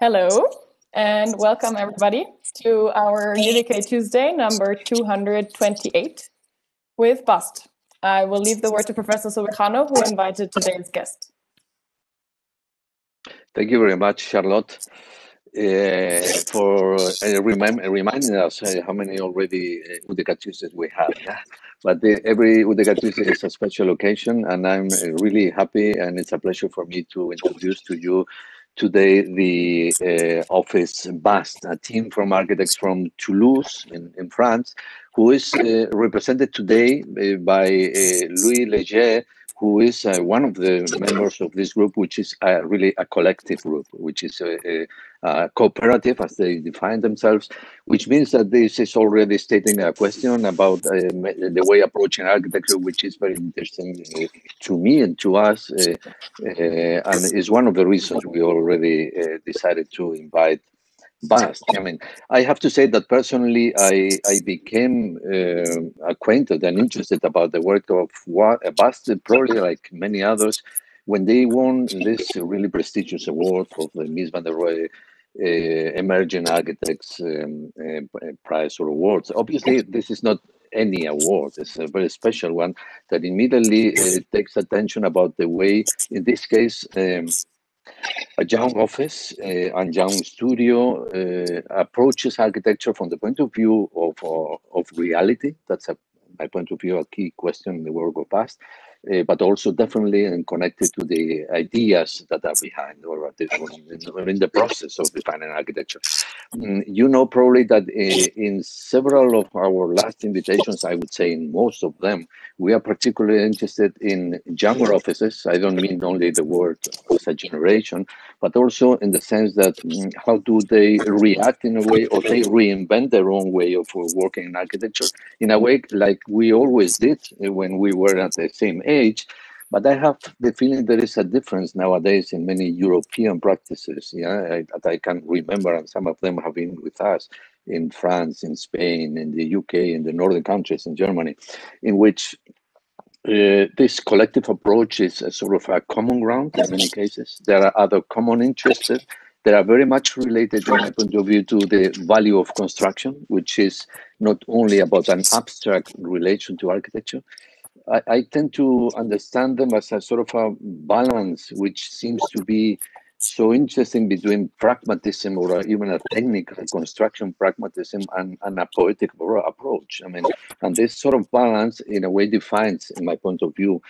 Hello, and welcome everybody to our UDK Tuesday number 228 with BAST. I will leave the word to Professor Sobejano, who invited today's guest. Thank you very much, Charlotte, uh, for uh, remind, reminding us uh, how many already uh, UDK Tuesdays we have. Yeah? But the, every UDK Tuesday is a special occasion, and I'm really happy, and it's a pleasure for me to introduce to you today the uh, office BAST, a team from architects from Toulouse in, in France, who is uh, represented today uh, by uh, Louis Leger, who is uh, one of the members of this group, which is uh, really a collective group, which is a, a, a, cooperative as they define themselves, which means that this is already stating a question about uh, the way approaching architecture, which is very interesting uh, to me and to us, uh, uh, and is one of the reasons we already decided to invite BAST. I mean, I have to say that personally, I I became uh, acquainted and interested about the work of BAST, probably like many others, when they won this really prestigious award of the Mies van der Rohe uh, Emerging Architects um, uh, Prize or Awards. Obviously, this is not any award. It's a very special one that immediately uh, takes attention about the way, in this case, um, a young office uh, and young studio uh, approaches architecture from the point of view of, uh, of reality. That's a, my point of view, a key question in the work of BAST, uh, but also definitely and connected to the ideas that are behind or in the process of defining architecture. Mm, you know probably that uh, in several of our last invitations, I would say in most of them, we are particularly interested in younger offices. I don't mean only the word as a generation, but also in the sense that mm, how do they react in a way or they reinvent their own way of working in architecture in a way like we always did when we were at the same age. But I have the feeling there is a difference nowadays in many European practices. Yeah, I, that I can remember, and some of them have been with us in France, in Spain, in the UK, in the northern countries, in Germany, in which uh, this collective approach is a sort of a common ground in many cases. There are other common interests that are very much related, in my point of view, to the value of construction, which is not only about an abstract relation to architecture, I, I tend to understand them as a sort of a balance, which seems to be so interesting between pragmatism or even a technical construction pragmatism and, and a poetic approach. I mean, and this sort of balance in a way defines, in my point of view,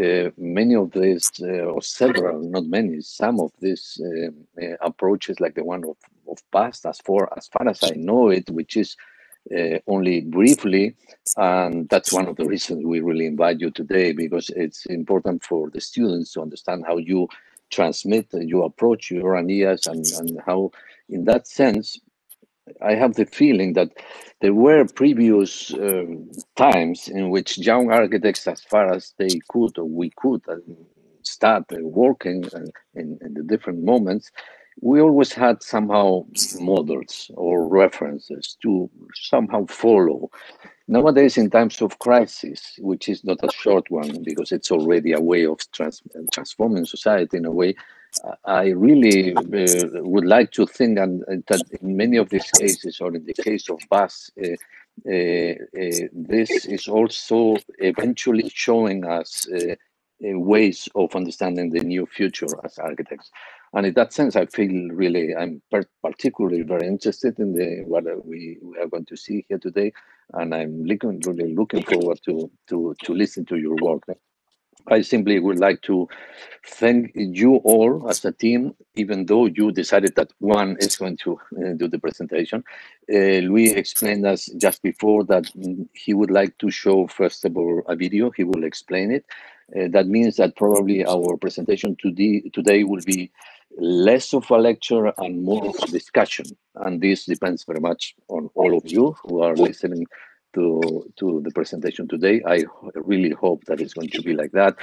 uh, many of these, uh, or several, not many, some of these uh, uh approaches, like the one of, of BAST, as far as far as I know it, which is uh, only briefly. And that's one of the reasons we really invite you today, because it's important for the students to understand how you transmit your approach, your ideas, and, and how, in that sense, I have the feeling that there were previous um, times in which young architects, as far as they could or we could, uh, start working uh, in, in the different moments, we always had somehow models or references to somehow follow. Nowadays, in times of crisis, which is not a short one because it's already a way of trans transforming society in a way, I really uh, would like to think and, that in many of these cases, or in the case of BAST, uh, uh, uh, this is also eventually showing us uh, uh, ways of understanding the new future as architects. And in that sense, I feel really, I'm particularly very interested in the what we, we are going to see here today. And I'm looking, really looking forward to, to, to listen to your work. I simply would like to thank you all as a team, even though you decided that one is going to uh, do the presentation. Uh, Louis explained us just before that he would like to show, first of all, a video. He will explain it. Uh, that means that probably our presentation today, today will be less of a lecture and more of discussion. And this depends very much on all of you who are listening to, to the presentation today. I really hope that it's going to be like that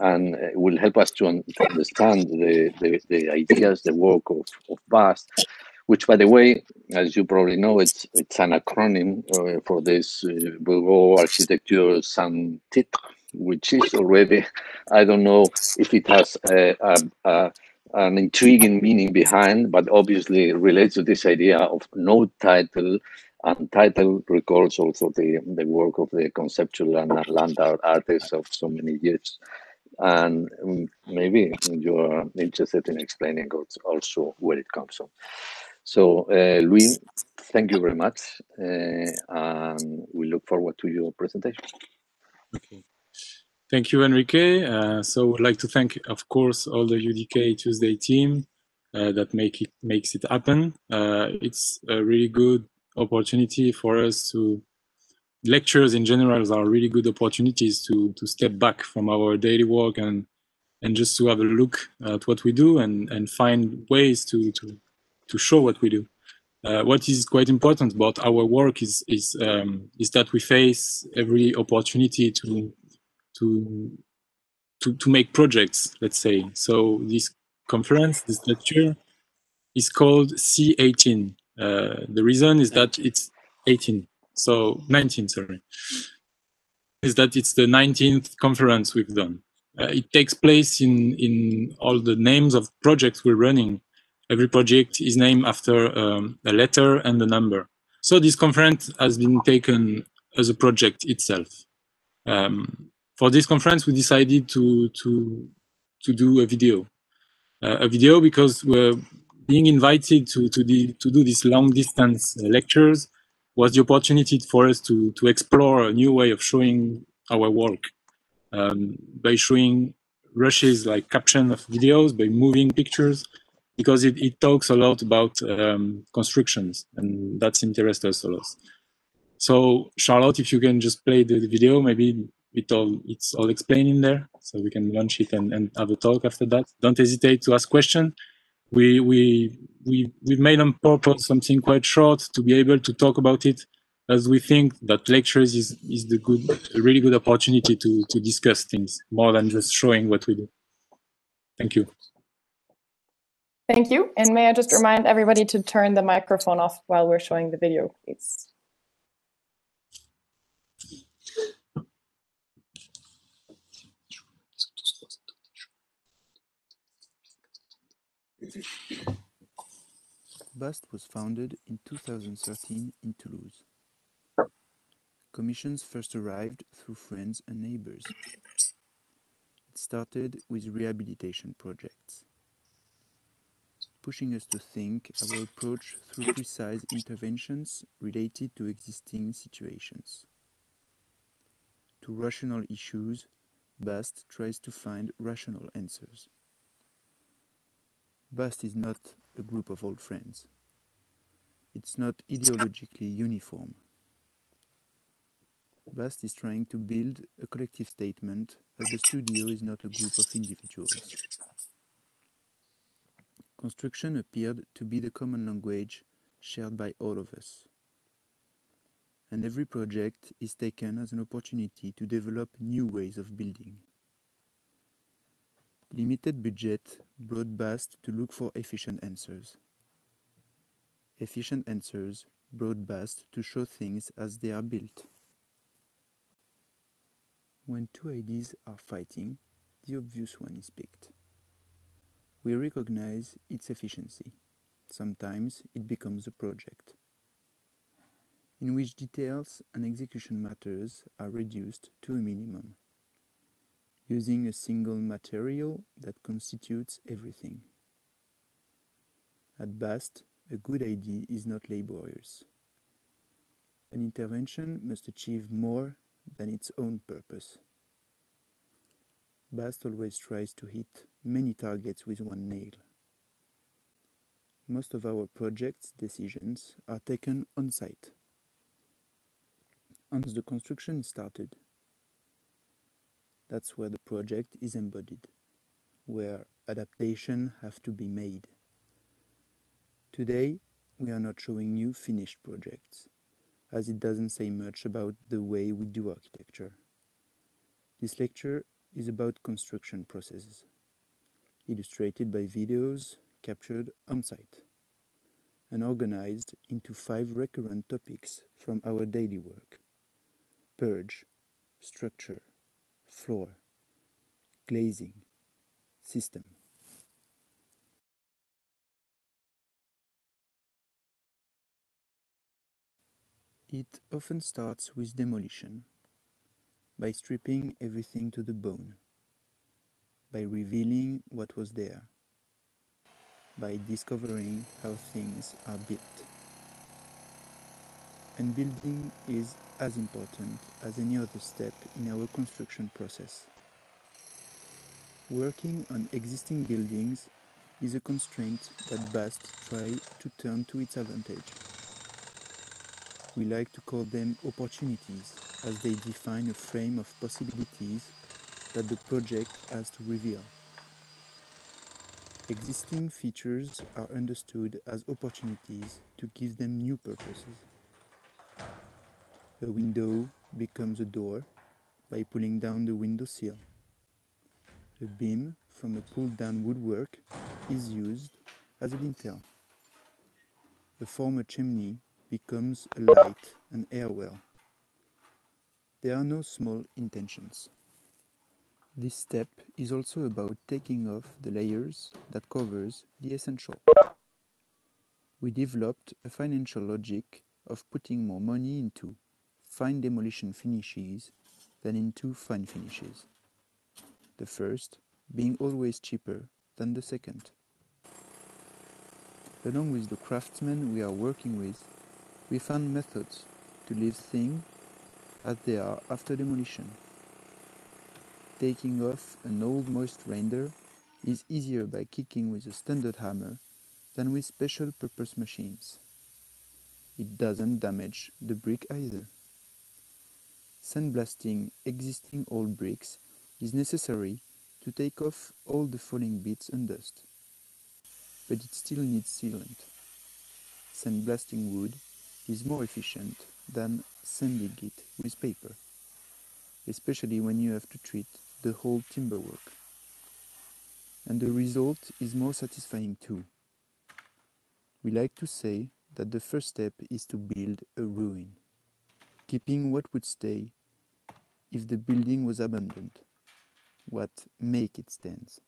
and it will help us to, un to understand the, the, the, ideas, the work of, of BAST, which, by the way, as you probably know, it's it's an acronym uh, for this uh, Bureau Architecture Sans Titre, which is already, I don't know if it has a, a an intriguing meaning behind, but obviously relates to this idea of no title. And title recalls also the, the work of the conceptual and land art artists of so many years. And um, maybe you are interested in explaining also where it comes from. So, uh, Louis, thank you very much. Uh, and we look forward to your presentation. Okay. Thank you, Enrique. Uh, so I'd like to thank, of course, all the UDK Tuesday team uh, that make it makes it happen. Uh, it's a really good opportunity for us to lectures in general are really good opportunities to to step back from our daily work and and just to have a look at what we do and and find ways to to to show what we do. Uh, what is quite important about our work is is um, is that we face every opportunity to to to to make projects let's say. So this conference this lecture is called c18 uh, the reason is that it's 18 so 19 sorry. Is that it's the 19th conference we've done. Uh, it takes place in in all the names of projects we're running. Every project is named after um, a letter and a number. So this conference has been taken as a project itself. Um, for this conference, we decided to to to do a video, uh, a video because we're being invited to to the to do these long distance lectures was the opportunity for us to to explore a new way of showing our work um, by showing rushes like caption of videos by moving pictures because it, it talks a lot about um, constructions and that's interest us a lot. So Charlotte, if you can just play the video, maybe it all it's all explained in there so we can launch it and, and have a talk after that. Don't hesitate to ask questions we we we we've made on purpose something quite short to be able to talk about it as we think that lectures is is the good a really good opportunity to to discuss things more than just showing what we do. Thank you. Thank you. And may i just remind everybody to turn the microphone off while we're showing the video please BAST was founded in 2013 in Toulouse. Commissions first arrived through friends and neighbors. It started with rehabilitation projects, pushing us to think our approach through precise interventions related to existing situations. To rational issues, Bast tries to find rational answers. Bast is not a group of old friends. It's not ideologically uniform. Bast is trying to build a collective statement as the studio is not a group of individuals. Construction appeared to be the common language shared by all of us. And every project is taken as an opportunity to develop new ways of building. Limited budget BAST to look for efficient answers. Efficient answers BAST to show things as they are built. When two ideas are fighting, the obvious one is picked. We recognize its efficiency. Sometimes it becomes a project, in which details and execution matters are reduced to a minimum using a single material that constitutes everything. At best, a good idea is not laborious. An intervention must achieve more than its own purpose. BAST always tries to hit many targets with one nail. Most of our project's decisions are taken on site. Once the construction started, that's where the project is embodied, where adaptation have to be made. Today, we are not showing you finished projects, as it doesn't say much about the way we do architecture. This lecture is about construction processes, illustrated by videos captured on site, and organized into five recurrent topics from our daily work. Purge, structure, floor, glazing system. It often starts with demolition, by stripping everything to the bone, by revealing what was there, by discovering how things are built. And building is as important as any other step in our construction process. Working on existing buildings is a constraint that BAST try to turn to its advantage. We like to call them opportunities as they define a frame of possibilities that the project has to reveal. Existing features are understood as opportunities to give them new purposes. A window becomes a door by pulling down the window sill. A beam from a pulled down woodwork is used as a lintel. The former chimney becomes a light and air well. There are no small intentions. This step is also about taking off the layers that covers the essential. We developed a financial logic of putting more money into fine demolition finishes than in two fine finishes. The first being always cheaper than the second. Along with the craftsmen we are working with, we found methods to leave things as they are after demolition. Taking off an old moist render is easier by kicking with a standard hammer than with special purpose machines. It doesn't damage the brick either. Sandblasting existing old bricks is necessary to take off all the falling bits and dust. But it still needs sealant. Sandblasting wood is more efficient than sanding it with paper, especially when you have to treat the whole timber work. And the result is more satisfying too. We like to say that the first step is to build a ruin, keeping what would stay if the building was abandoned, what make it stands.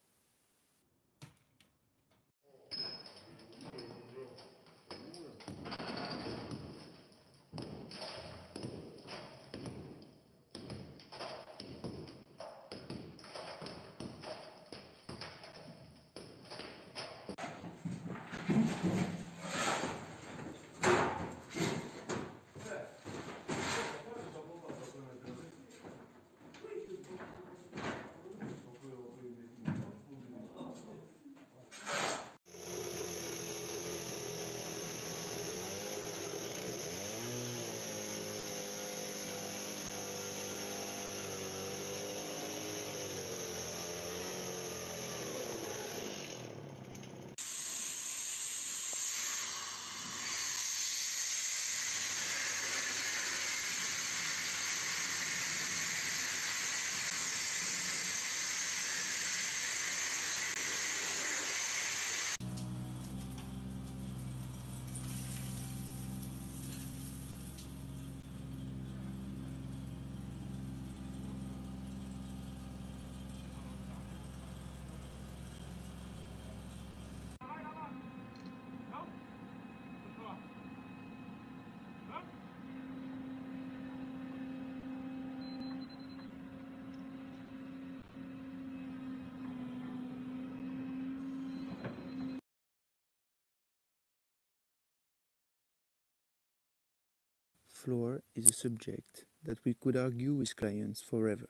Floor is a subject that we could argue with clients forever.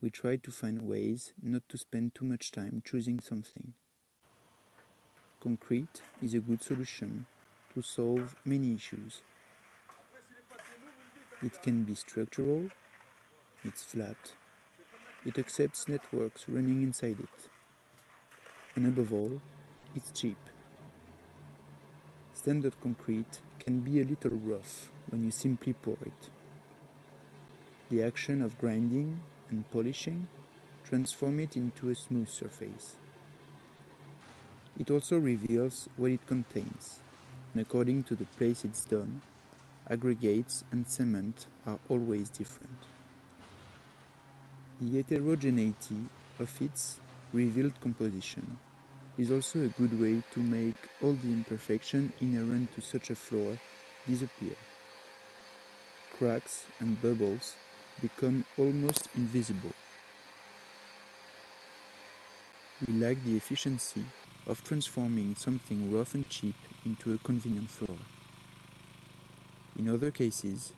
We try to find ways not to spend too much time choosing something. Concrete is a good solution to solve many issues. It can be structural, it's flat, it accepts networks running inside it, and above all, it's cheap. Standard concrete can be a little rough when you simply pour it. The action of grinding and polishing transform it into a smooth surface. It also reveals what it contains, and according to the place it's done, aggregates and cement are always different. The heterogeneity of its revealed composition is also a good way to make all the imperfection inherent to such a floor disappear. cracks and bubbles become almost invisible. We lack the efficiency of transforming something rough and cheap into a convenient floor. In other cases,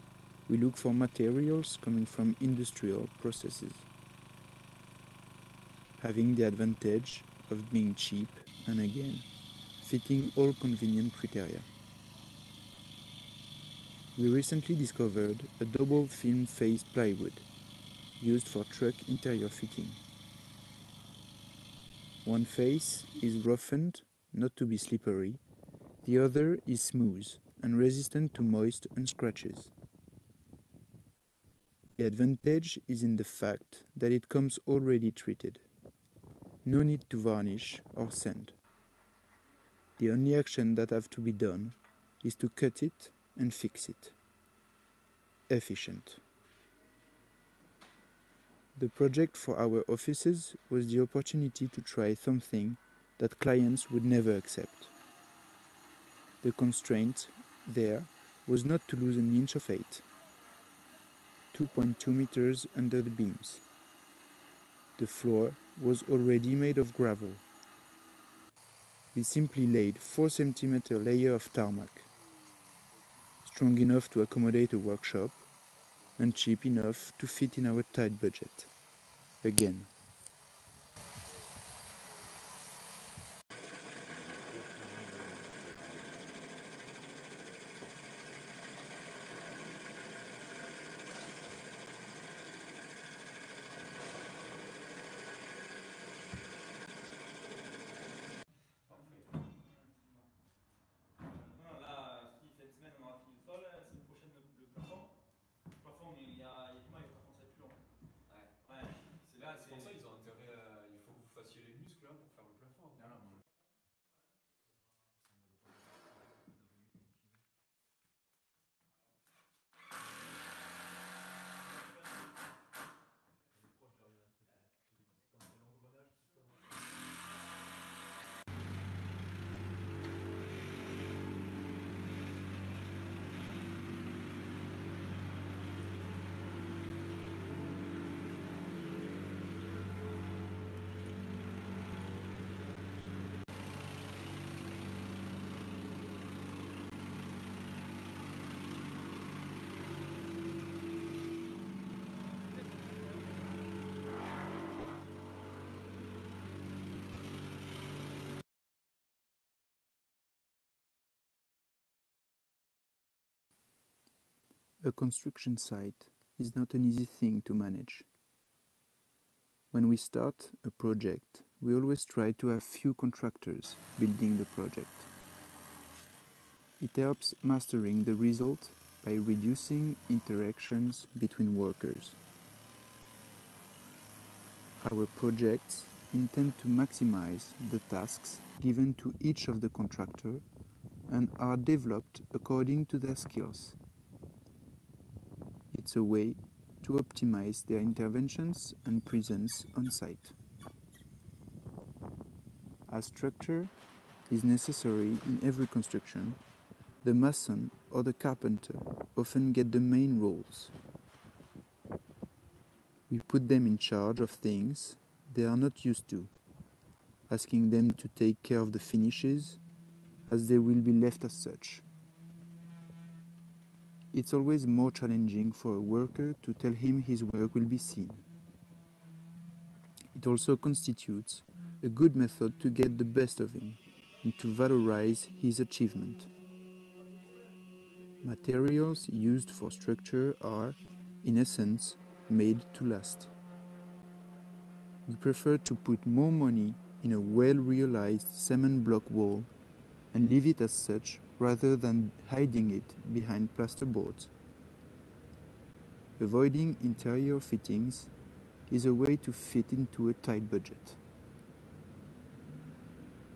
we look for materials coming from industrial processes, having the advantage of being cheap and again, fitting all convenient criteria. We recently discovered a double film face plywood used for truck interior fitting. One face is roughened not to be slippery, the other is smooth and resistant to moist and scratches. The advantage is in the fact that it comes already treated. No need to varnish or sand. The only action that have to be done is to cut it and fix it. Efficient. The project for our offices was the opportunity to try something that clients would never accept. The constraint there was not to lose an inch of height. 2.2 meters under the beams. The floor was already made of gravel. We simply laid 4 centimeter layer of tarmac, strong enough to accommodate a workshop and cheap enough to fit in our tight budget. Again. A construction site is not an easy thing to manage. When we start a project, we always try to have few contractors building the project. It helps mastering the result by reducing interactions between workers. Our projects intend to maximize the tasks given to each of the contractor and are developed according to their skills. It's a way to optimize their interventions and presence on site. As structure is necessary in every construction, the mason or the carpenter often get the main roles. We put them in charge of things they are not used to, asking them to take care of the finishes as they will be left as such. It's always more challenging for a worker to tell him his work will be seen. It also constitutes a good method to get the best of him and to valorize his achievement. Materials used for structure are, in essence, made to last. We prefer to put more money in a well realized cement block wall and leave it as such rather than hiding it behind plasterboards. Avoiding interior fittings is a way to fit into a tight budget.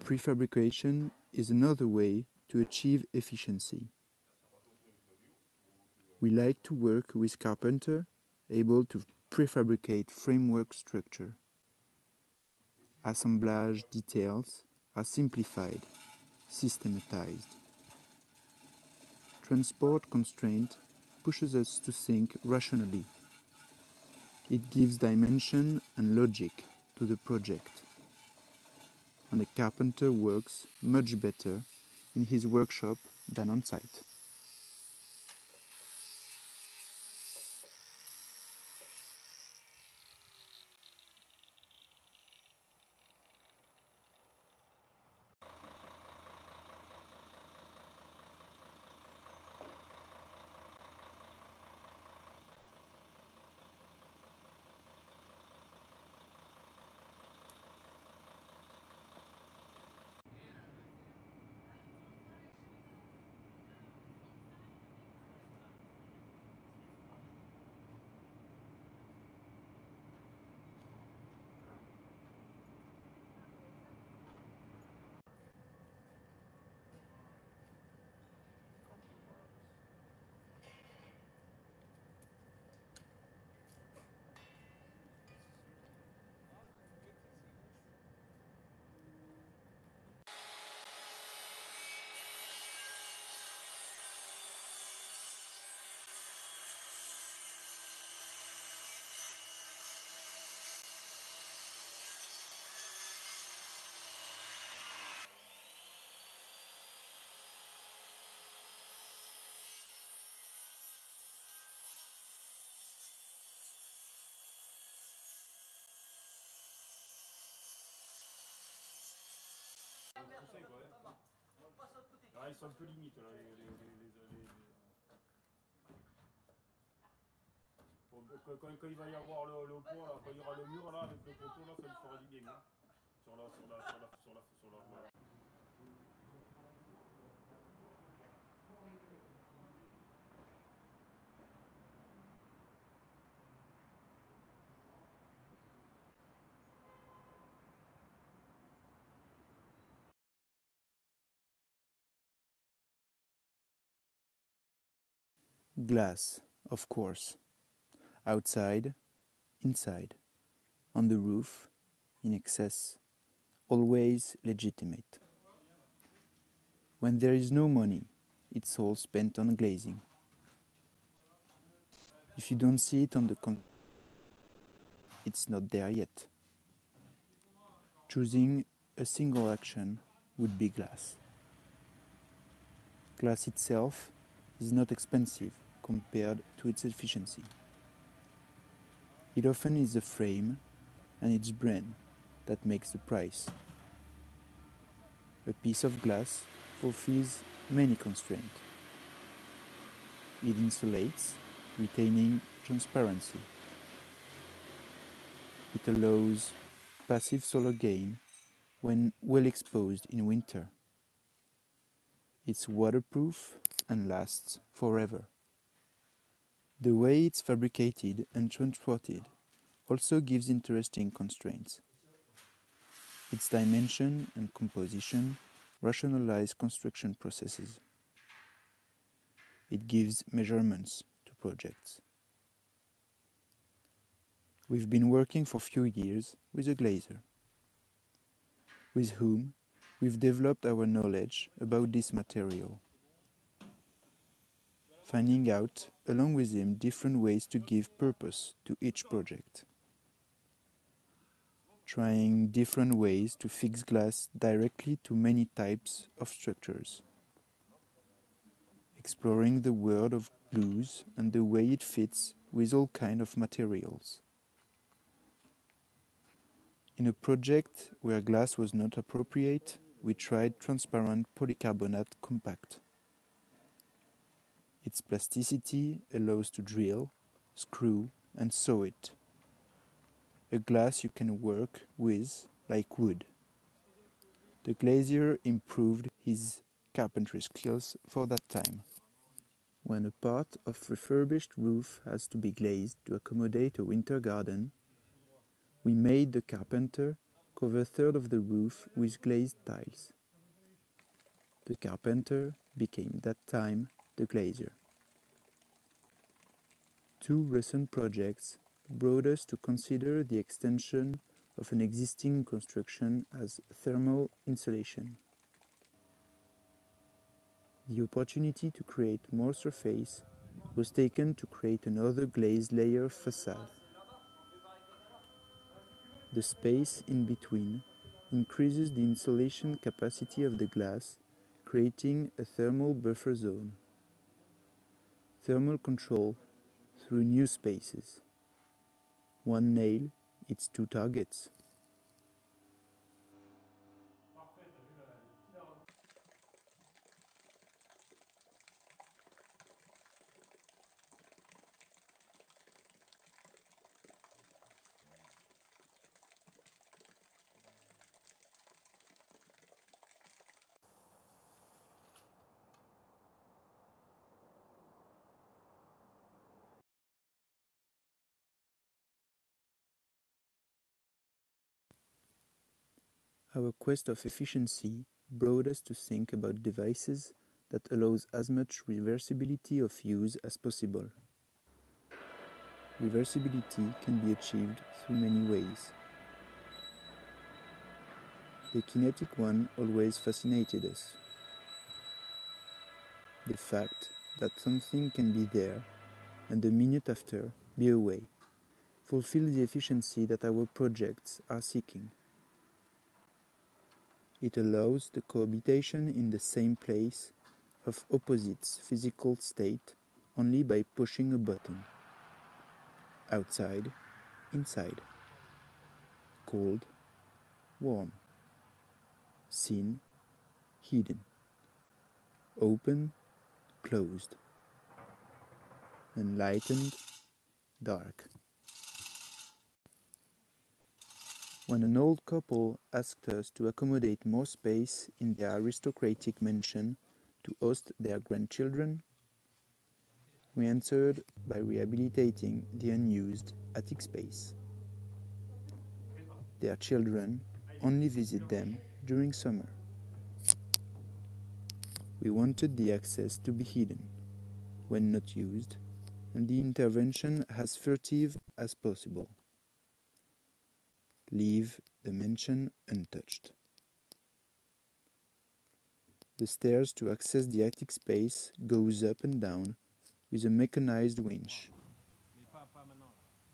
Prefabrication is another way to achieve efficiency. We like to work with carpenter able to prefabricate framework structure. Assemblage details are simplified, systematized. Transport constraint pushes us to think rationally. It gives dimension and logic to the project. And a carpenter works much better in his workshop than on site. Sont un peu limites, là, les... quand, il va y avoir le, pont, là, quand il y aura le mur, là, avec le poteau, là, ça lui fera du. Glass, of course. Outside, inside, on the roof, in excess, always legitimate. When there is no money, it's all spent on glazing. If you don't see it on the con, it's not there yet. Choosing a single action would be glass. Glass itself is not expensive compared to its efficiency. It often is the frame and its brand that makes the price. A piece of glass fulfills many constraints. It insulates, retaining transparency. It allows passive solar gain when well exposed in winter. It's waterproof and lasts forever. The way it's fabricated and transported also gives interesting constraints. Its dimension and composition rationalize construction processes. It gives measurements to projects. We've been working for few years with a glazer, with whom we've developed our knowledge about this material finding out along with him different ways to give purpose to each project. Trying different ways to fix glass directly to many types of structures. Exploring the world of glues and the way it fits with all kind of materials. In a project where glass was not appropriate, we tried transparent polycarbonate compact. Its plasticity allows to drill, screw, and sew it. A glass you can work with like wood. The glazier improved his carpentry skills for that time. When a part of refurbished roof has to be glazed to accommodate a winter garden, we made the carpenter cover a third of the roof with glazed tiles. The carpenter became that time the glazier. Two recent projects brought us to consider the extension of an existing construction as thermal insulation. The opportunity to create more surface was taken to create another glazed layer facade. The space in between increases the insulation capacity of the glass, creating a thermal buffer zone. Thermal control through new spaces. One nail, its two targets. Our quest of efficiency brought us to think about devices that allows as much reversibility of use as possible. Reversibility can be achieved through many ways. The kinetic one always fascinated us. The fact that something can be there and a minute after be away fulfills the efficiency that our projects are seeking. It allows the cohabitation in the same place of opposites physical state only by pushing a button. Outside, inside. Cold, warm. Seen, hidden. Open, closed. Enlightened, dark. When an old couple asked us to accommodate more space in their aristocratic mansion to host their grandchildren, we answered by rehabilitating the unused attic space. Their children only visit them during summer. We wanted the access to be hidden when not used and the intervention as furtive as possible leave the mansion untouched. The stairs to access the attic space goes up and down with a mechanized winch.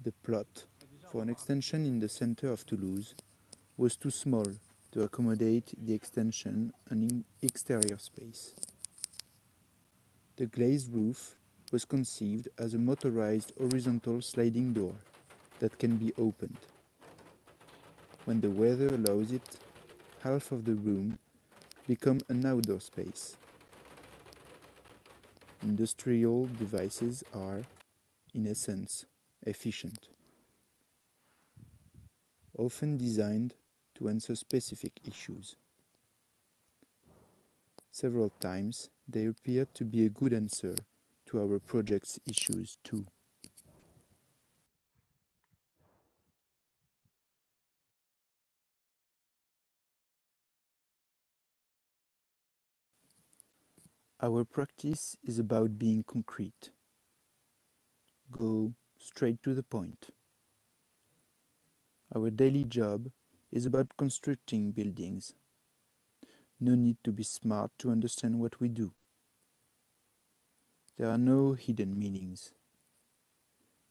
The plot for an extension in the center of Toulouse was too small to accommodate the extension and exterior space. The glazed roof was conceived as a motorized horizontal sliding door that can be opened. When the weather allows it, half of the room become an outdoor space. Industrial devices are, in essence, efficient, often designed to answer specific issues. Several times they appear to be a good answer to our project's issues too. Our practice is about being concrete. Go straight to the point. Our daily job is about constructing buildings. No need to be smart to understand what we do. There are no hidden meanings.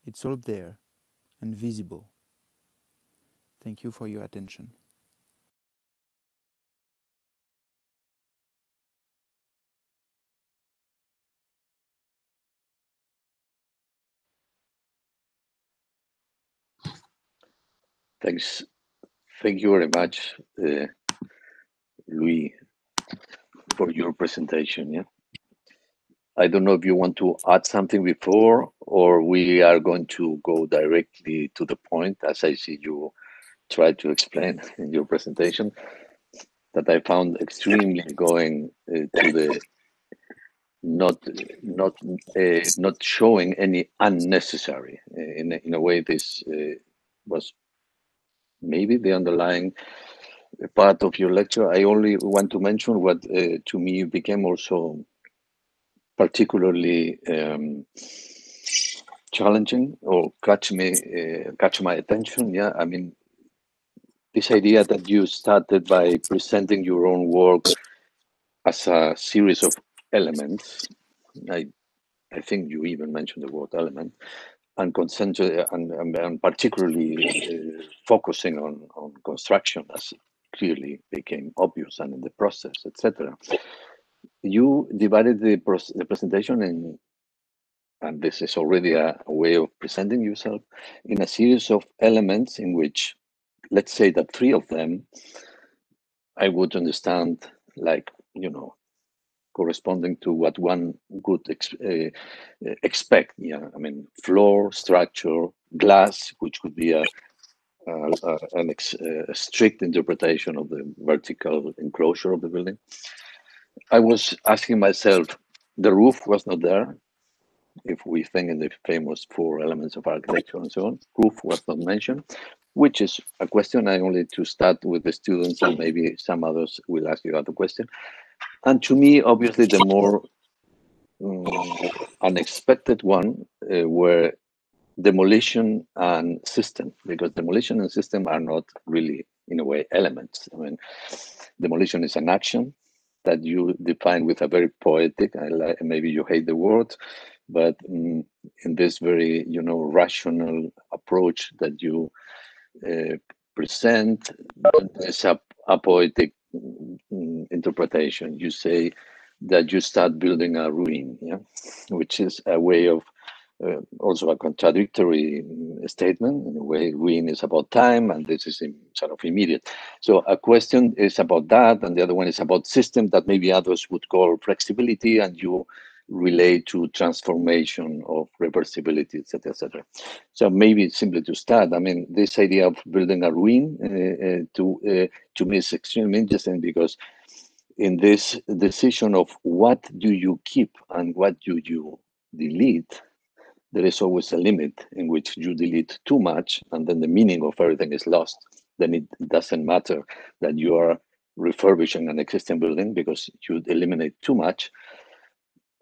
It's all there and visible. Thank you for your attention. Thanks. Thank you very much, uh, Louis, for your presentation. Yeah. I don't know if you want to add something before, or we are going to go directly to the point, as I see you try to explain in your presentation, that I found extremely going uh, to the not not uh, not showing any unnecessary. Uh, in in a way, this uh, was maybe the underlying part of your lecture. I only want to mention what uh, to me became also particularly um, challenging or catch me uh, catch my attention. Yeah, I mean this idea that you started by presenting your own work as a series of elements. I I think you even mentioned the word element, and concentrate and, and, and particularly uh, focusing on, on construction as clearly became obvious and in the process, etc. You divided the, the presentation in, and this is already a, a way of presenting yourself, in a series of elements in which, let's say that three of them, I would understand like, you know, corresponding to what one would ex uh, expect. Yeah, I mean, floor, structure, glass, which could be a, a, a, a strict interpretation of the vertical enclosure of the building. I was asking myself, the roof was not there. If we think in the famous four elements of architecture and so on, roof was not mentioned, which is a question I only to start with the students and maybe some others will ask you other question. And to me, obviously, the more um, unexpected one uh, were demolition and system, because demolition and system are not really, in a way, elements. I mean, demolition is an action that you define with a very poetic, I like, maybe you hate the word, but um, in this very, you know, rational approach that you uh, present, there's a, a poetic interpretation. You say that you start building a ruin, yeah, which is a way of uh, also a contradictory statement. In a way, ruin is about time, and this is in, sort of immediate. So a question is about that, and the other one is about system that maybe others would call flexibility, and you relate to transformation of reversibility, etc., etc. So maybe simply to start, I mean, this idea of building a ruin uh, uh, to uh, to me is extremely interesting because in this decision of what do you keep and what do you delete, there is always a limit in which you delete too much and then the meaning of everything is lost. Then it doesn't matter that you are refurbishing an existing building because you eliminate too much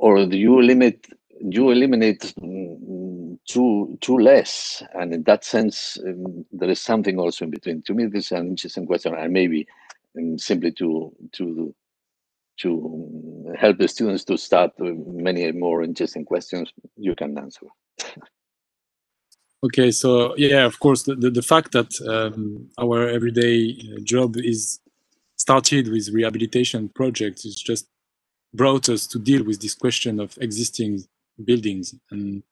or do you limit do you eliminate mm, too too less? And in that sense um, there is something also in between. To me this is an interesting question and maybe um, simply to to to help the students to start many more interesting questions you can answer. Okay so yeah of course the, the, the fact that um, our everyday uh, job is started with rehabilitation projects is just brought us to deal with this question of existing buildings and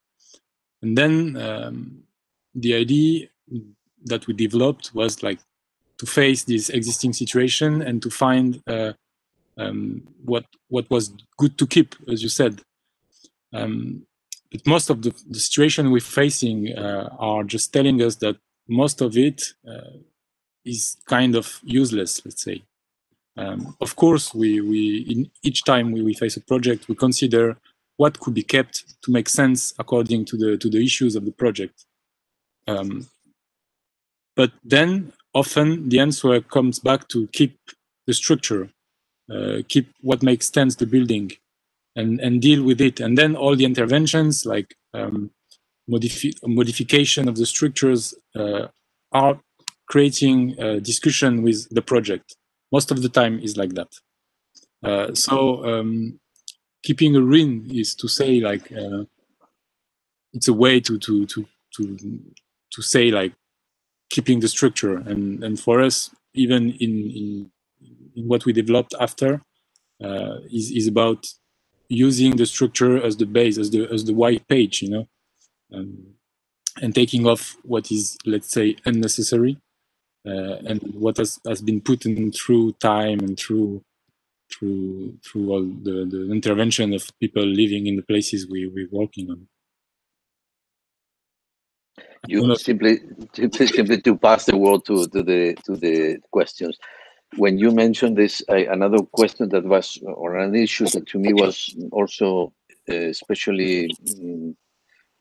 and then um, the idea that we developed was like to face this existing situation and to find uh, um, what what was good to keep, as you said. Um, but most of the, the situation we're facing uh, are just telling us that most of it uh, is kind of useless, let's say. Um, of course, we, we in each time we, we face a project, we consider what could be kept to make sense according to the to the issues of the project. Um, but then often the answer comes back to keep the structure, uh, keep what makes sense the building, and and deal with it. And then all the interventions like um, modifi modification of the structures uh, are creating a discussion with the project most of the time is like that. Uh, so um, keeping a ring is to say like uh, it's a way to to to to to say like keeping the structure and and for us even in in, in what we developed after uh, is is about using the structure as the base as the as the white page you know um, and taking off what is let's say unnecessary and what has, has been put in through time and through through through all the, the intervention of people living in the places we, we're working on. You simply, simply simply to pass the word to, to the to the questions. When you mentioned this, uh, another question that was or an issue that to me was also uh, especially um,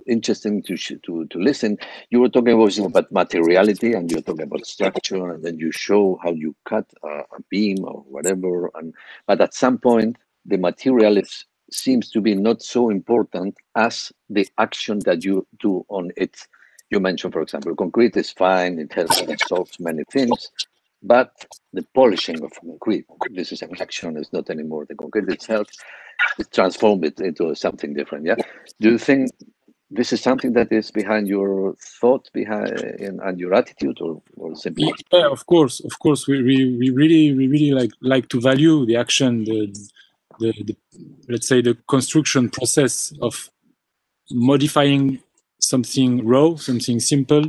interesting to to to listen. You were talking about, about materiality, and you're talking about structure, and then you show how you cut a, a beam or whatever. And but at some point, the material is, seems to be not so important as the action that you do on it. You mentioned, for example, concrete is fine; it has it solves many things. But the polishing of concrete, this is an action, it's not anymore the concrete itself transform it into something different. Yeah. Do you think this is something that is behind your thought behind and your attitude or, or simply yeah of course of course. We, we, we really we really like like to value the action the, the, the let's say the construction process of modifying something raw something simple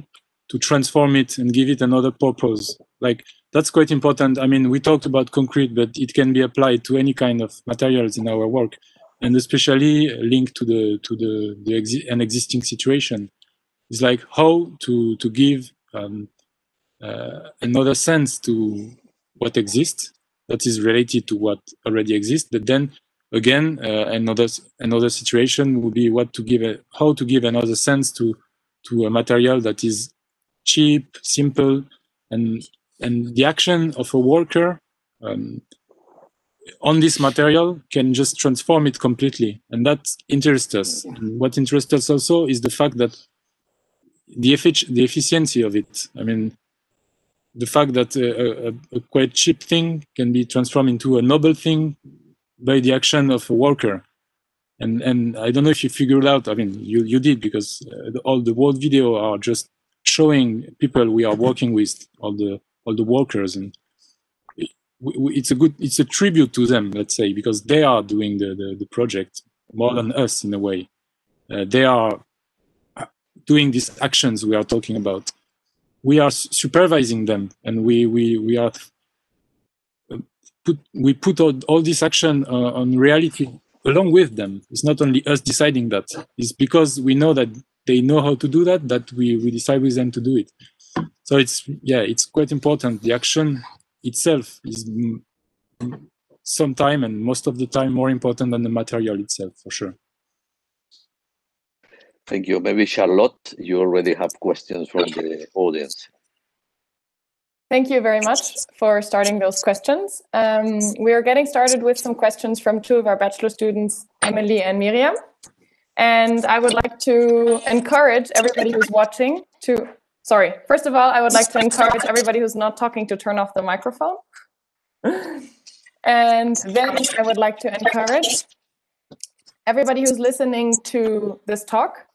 to transform it and give it another purpose. Like that's quite important. I mean we talked about concrete but it can be applied to any kind of materials in our work and especially linked to the to the, the exi an existing situation. It's like how to to give um, uh, another sense to what exists that is related to what already exists but then again uh, another another situation would be what to give a, how to give another sense to to a material that is cheap simple and and the action of a worker um, on this material can just transform it completely. And that interests us. And what interests us also is the fact that the, effic the efficiency of it. I mean the fact that a, a, a, quite cheap thing can be transformed into a noble thing by the action of a worker. And and i don't know if you figured out i mean you you did because uh, all the world video are just showing people we are working with all the all the workers and it's a good it's a tribute to them let's say because they are doing the the, the project more than us in a way. Uh, they are doing these actions we are talking about. We are supervising them and we we we are put we put all, all this action uh, on reality along with them. It's not only us deciding that. It's because we know that they know how to do that that we we decide with them to do it. So it's yeah it's quite important the action itself is sometime and most of the time more important than the material itself for sure thank you maybe charlotte you already have questions from the audience Thank you very much for starting those questions. Um, we are getting started with some questions from two of our bachelor students, Emily and Miriam. And I would like to encourage everybody who's watching to Sorry. First of all, I would like to encourage everybody who's not talking to turn off the microphone. and then I would like to encourage everybody who's listening to this talk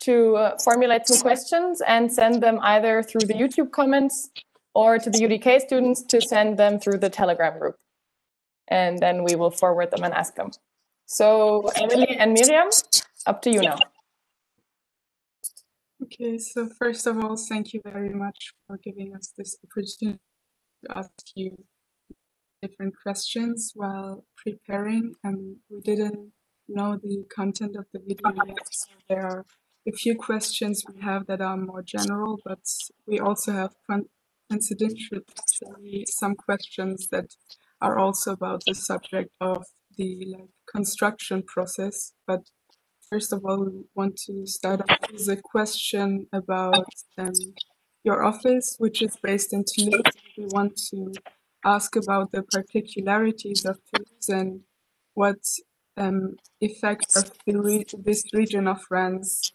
to uh, formulate some questions and send them either through the YouTube comments or to the UDK students to send them through the Telegram group. And then we will forward them and ask them. So Emily and Miriam, up to you now. Okay, so first of all, thank you very much for giving us this opportunity to ask you different questions while preparing. And we didn't know the content of the video yet, so there are a few questions we have that are more general, but we also have coincidentally some questions that are also about the subject of the like construction process, but First of all, we want to start off with a question about um, your office, which is based in Toulouse. We want to ask about the particularities of Toulouse and what um, effect of re this region of France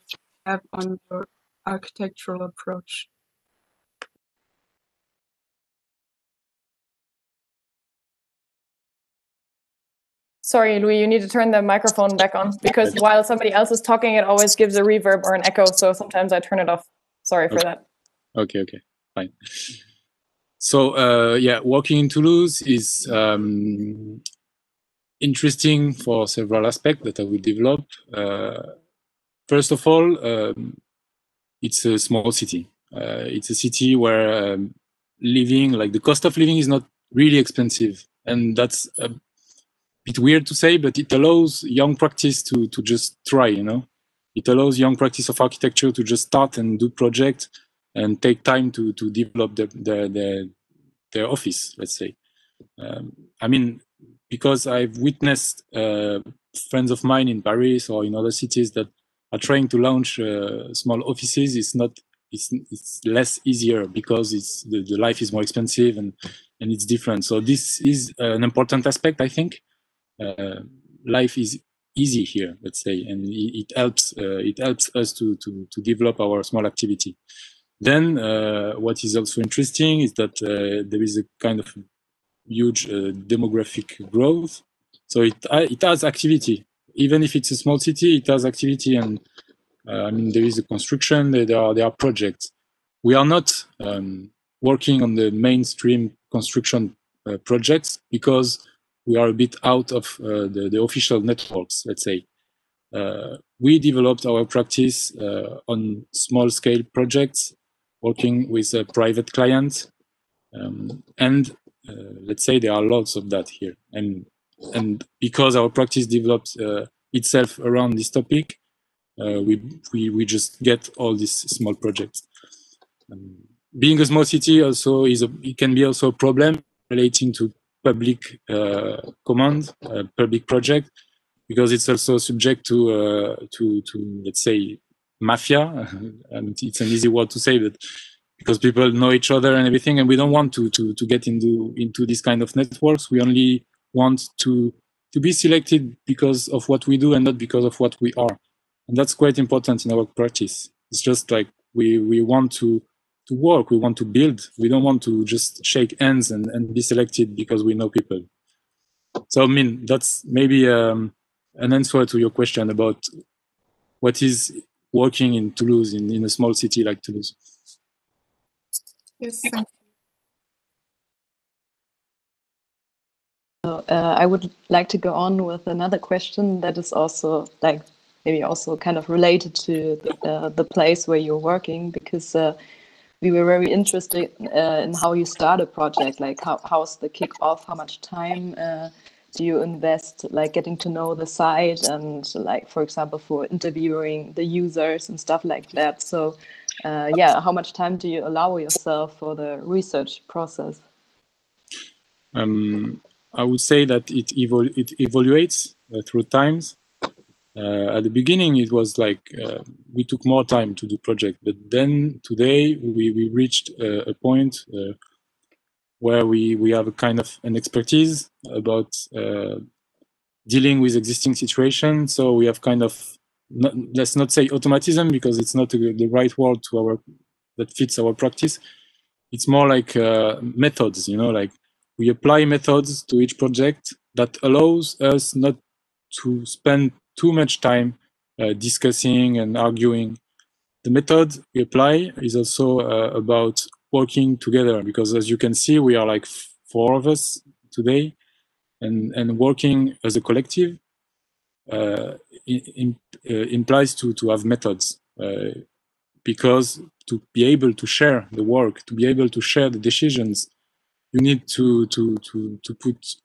have on your architectural approach. Sorry, Louis, you need to turn the microphone back on because while somebody else is talking, it always gives a reverb or an echo. So sometimes I turn it off. Sorry for that. Okay, okay, fine. So uh, yeah, working in Toulouse is um, interesting for several aspects that I will develop. Uh, first of all, um, it's a small city. Uh, it's a city where um, living, like the cost of living is not really expensive. And that's a bit weird to say, but it allows young practice to to just try. You know, it allows young practice of architecture to just start and do project and take time to to develop the the, the their office. Let's say. Um, I mean, because I've witnessed uh, friends of mine in Paris or in other cities that are trying to launch uh, small offices. It's not. It's, it's less easier because it's the, the life is more expensive and and it's different. So this is an important aspect, I think. Uh, life is easy here, let's say, and it, helps uh, it helps us to, to to develop our small activity. Then uh, what is also interesting is that there is a kind of huge demographic growth. So it it has activity, even if it's a small city, it has activity, and uh, I mean there is a construction, there are there are projects. We are not um, working on the mainstream construction uh, projects because we are a bit out of uh, the, the official networks, let's say. Uh, we developed our practice uh, on small scale projects, working with a private client. Um, and uh, let's say there are lots of that here. And, and because our practice developed uh, itself around this topic, we, we, we just get all these small projects. Um, being a small city also is a, it can be also a problem relating to public uh, command, uh, public project, because it's also subject to uh, to to let's say mafia. and it's an easy word to say, but because people know each other and everything, and we don't want to to to get into into this kind of networks. We only want to to be selected because of what we do and not because of what we are, and that's quite important in our practice. It's just like we we want to to work. We want to build. We don't want to just shake hands and, and be selected because we know people. So I mean that's maybe um, an answer to your question about what is working in Toulouse in, in a small city like Toulouse. Yes, thank you. Uh, I would like to go on with another question that is also like maybe also kind of related to the, uh, the place where you're working because uh, we were very interested uh, in how you start a project like how, how's the kickoff how much time uh, do you invest like getting to know the site and like for example for interviewing the users and stuff like that. So uh, yeah how much time do you allow yourself for the research process? Um, i would say that it, evol it evaluates uh, through times uh, at the beginning it was like uh, we took more time to do project but then today we, we reached uh, a point uh, where we, we have a kind of an expertise about uh, dealing with existing situations so we have kind of not, let's not say automatism because it's not a, the right word to our that fits our practice. It's more like uh, methods you know like we apply methods to each project that allows us not to spend too much time uh, discussing and arguing. The method we apply is also uh, about working together because as you can see, we are like four of us today and, and working as a collective uh, in, uh, implies to, to have methods uh, because to be able to share the work, to be able to share the decisions, you need to, to, to, to put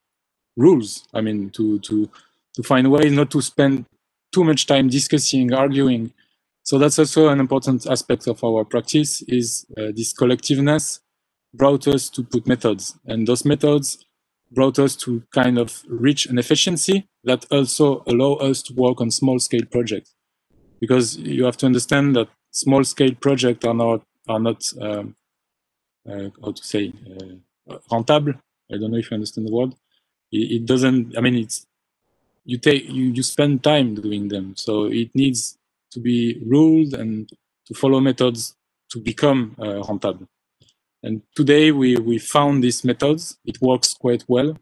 rules. I mean, to, to, to find ways not to spend too much time discussing, arguing. So that's also an important aspect of our practice is uh, this collectiveness brought us to put methods. And those methods brought us to kind of reach an efficiency that also allow us to work on small scale projects. Because you have to understand that small scale projects are not, are not um, uh, how to say, uh, rentable. I don't know if you understand the word. It, it doesn't, I mean, it's you take you, you spend time doing them. So it needs to be ruled and to follow methods to become uh, rentable. And today we we found these methods. It works quite well.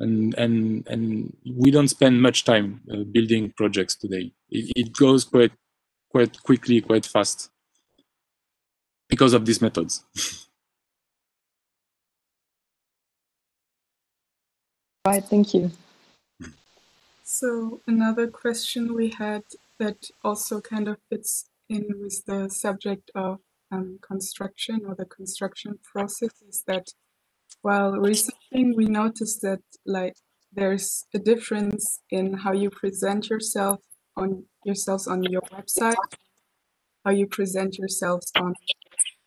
And and and we don't spend much time uh, building projects today. It, it goes quite quite quickly quite fast because of these methods. Right thank you So another question we had that also kind of fits in with the subject of um, construction or the construction process is that while researching, we noticed that like there's a difference in how you present yourself on yourselves on your website, how you present yourselves on,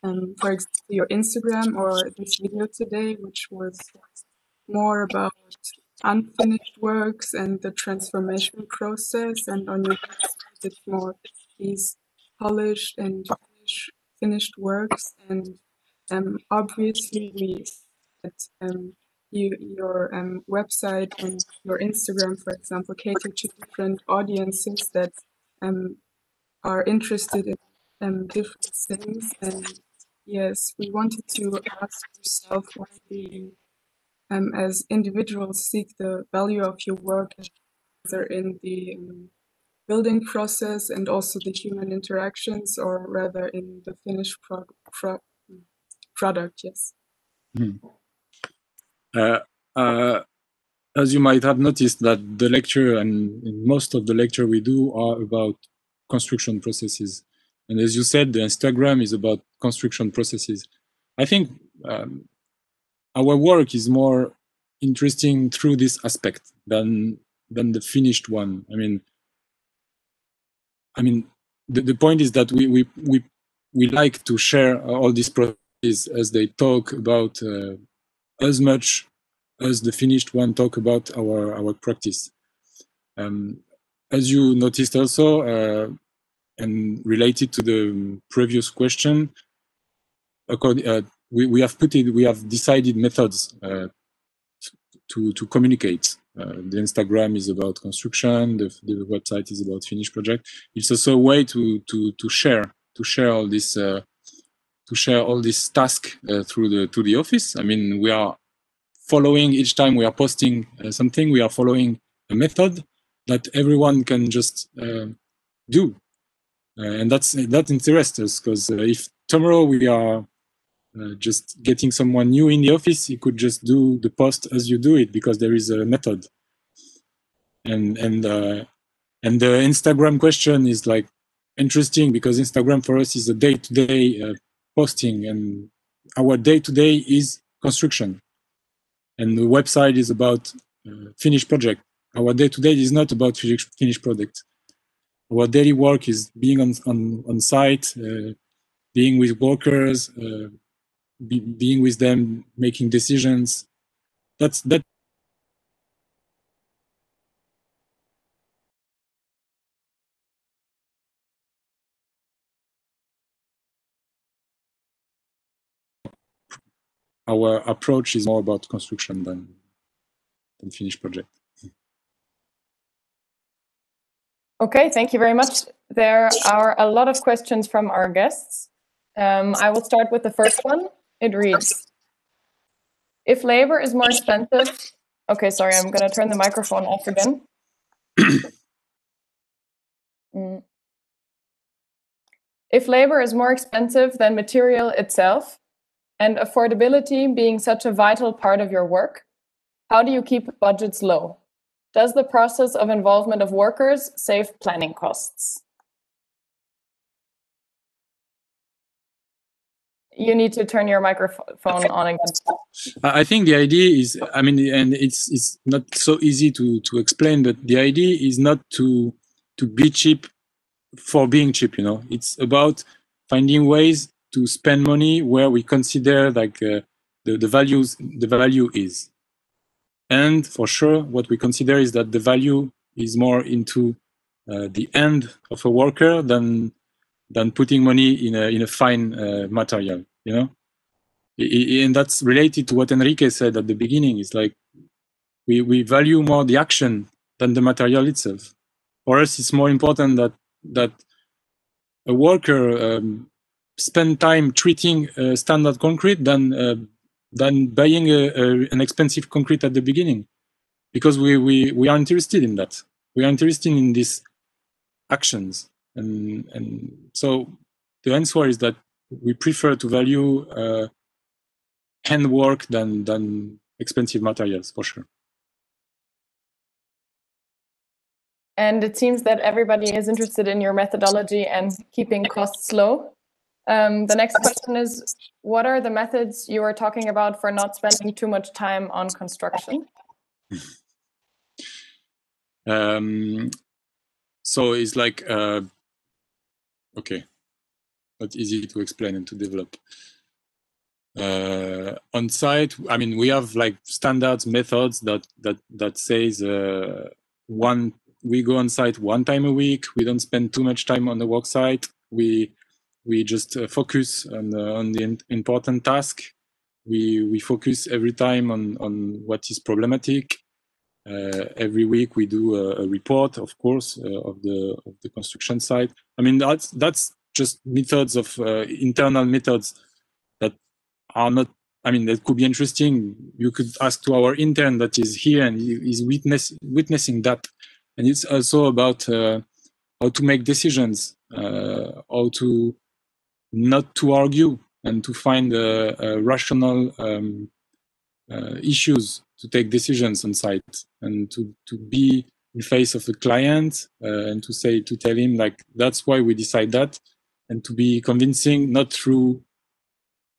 um, for example, your Instagram or this video today, which was more about unfinished works and the transformation process. And on your website, it's more these polished and finished, finished works. And um, obviously, we that um, you, your um, website and your Instagram, for example, cater to different audiences that um, are interested in um, different things. And yes, we wanted to ask yourself why the um, as individuals seek the value of your work, either in the um, building process and also the human interactions, or rather in the finished pro pro product? Yes. Hmm. Uh, uh, as you might have noticed that the lecture and most of the lecture we do are about construction processes. And as you said, the Instagram is about construction processes. I think um, our work is more interesting through this aspect than than the finished one. I mean, I mean, the, the point is that we we we we like to share all these processes as they talk about uh, as much as the finished one talk about our our practice. Um, as you noticed also, uh, and related to the previous question, according, uh, we, we have put it, we have decided methods uh, to, to communicate. Uh, the Instagram is about construction, the, the website is about finished project. It's also a way to, to, to share, to share all this, uh, to share all this task uh, through the, to the office. I mean, we are following each time we are posting uh, something, we are following a method that everyone can just do. and that's, that interests us because if tomorrow we are uh, just getting someone new in the office, you could just do the post as you do it because there is a method. And and uh, and the Instagram question is like interesting because Instagram for us is a day-to-day -day, uh, posting, and our day-to-day -day is construction, and the website is about uh, finished project. Our day-to-day -day is not about finished product. Our daily work is being on on on site, uh, being with workers be, being with them, making decisions. That's that. Our approach is more about construction than than finished project. Okay, thank you very much. There are a lot of questions from our guests. Um, I will start with the first one. It reads, if labor is more expensive, okay, sorry, I'm going to turn the microphone off again. mm. If labor is more expensive than material itself, and affordability being such a vital part of your work, how do you keep budgets low? Does the process of involvement of workers save planning costs? You need to turn your microphone on again. I think the idea is, I mean, and it's it's not so easy to to explain, but the idea is not to to be cheap for being cheap. You know, it's about finding ways to spend money where we consider like uh, the the values the value is, and for sure, what we consider is that the value is more into uh, the end of a worker than than putting money in a in a fine uh, material you know? And that's related to what enrique said at the beginning. It's like we we value more the action than the material itself. For us it's more important that that a worker um, spend time treating uh, standard concrete than uh, than buying a, a, an expensive concrete at the beginning. Because we, we we are interested in that. We are interested in these actions. And and so the answer is that we prefer to value uh, handwork than than expensive materials for sure. And it seems that everybody is interested in your methodology and keeping costs low. Um, the next question is, what are the methods you are talking about for not spending too much time on construction? um, so it's like, uh, okay, not easy to explain and to develop. Uh, on site, I mean, we have like standards methods that that that says uh, one we go on site one time a week. We don't spend too much time on the work site. We we just uh, focus on the, on the important task. We we focus every time on on what is problematic. Uh, every week we do a, a report, of course, uh, of the of the construction site. I mean that's that's just methods of uh, internal methods that are not I mean, that could be interesting. You could ask to our intern that is here and is witness witnessing that, and it's also about uh, how to make decisions, uh, how to not to argue and to find uh, rational um, uh, issues to take decisions on site and to to be in face of the client uh, and to say to tell him like that's why we decide that and to be convincing not through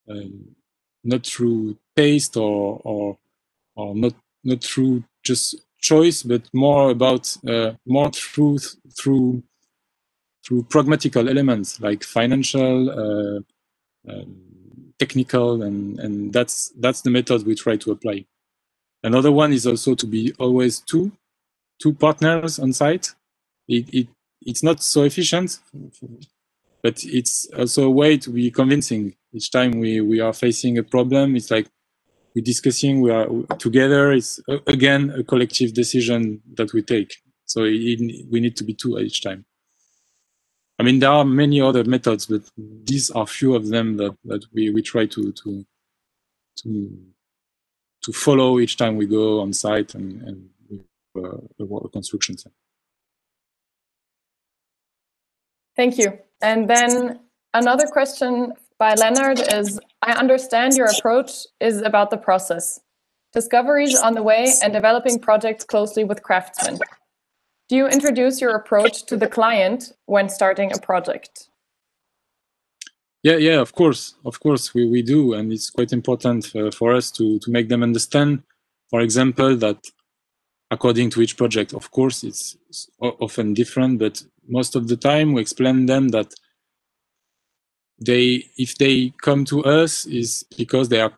um, not through taste or or or not not through just choice but more about uh, more through through through pragmatical elements like financial uh, um, technical and and that's that's the method we try to apply. Another one is also to be always two two partners on site. It, it it's not so efficient but it's also a way to be convincing. Each time we we are facing a problem it's like we're discussing we are together. It's again a collective decision that we take. So it, we need to be two each time. I mean there are many other methods but these are few of them that that we we try to to to to follow each time we go on site and and uh, a construction site. Thank you. And then another question by Leonard is I understand your approach is about the process, discoveries on the way, and developing projects closely with craftsmen. Do you introduce your approach to the client when starting a project? Yeah, yeah, of course, of course, we, we do, and it's quite important uh, for us to to make them understand, for example, that according to each project, of course, it's often different, but most of the time we explain them that they if they come to us is because they are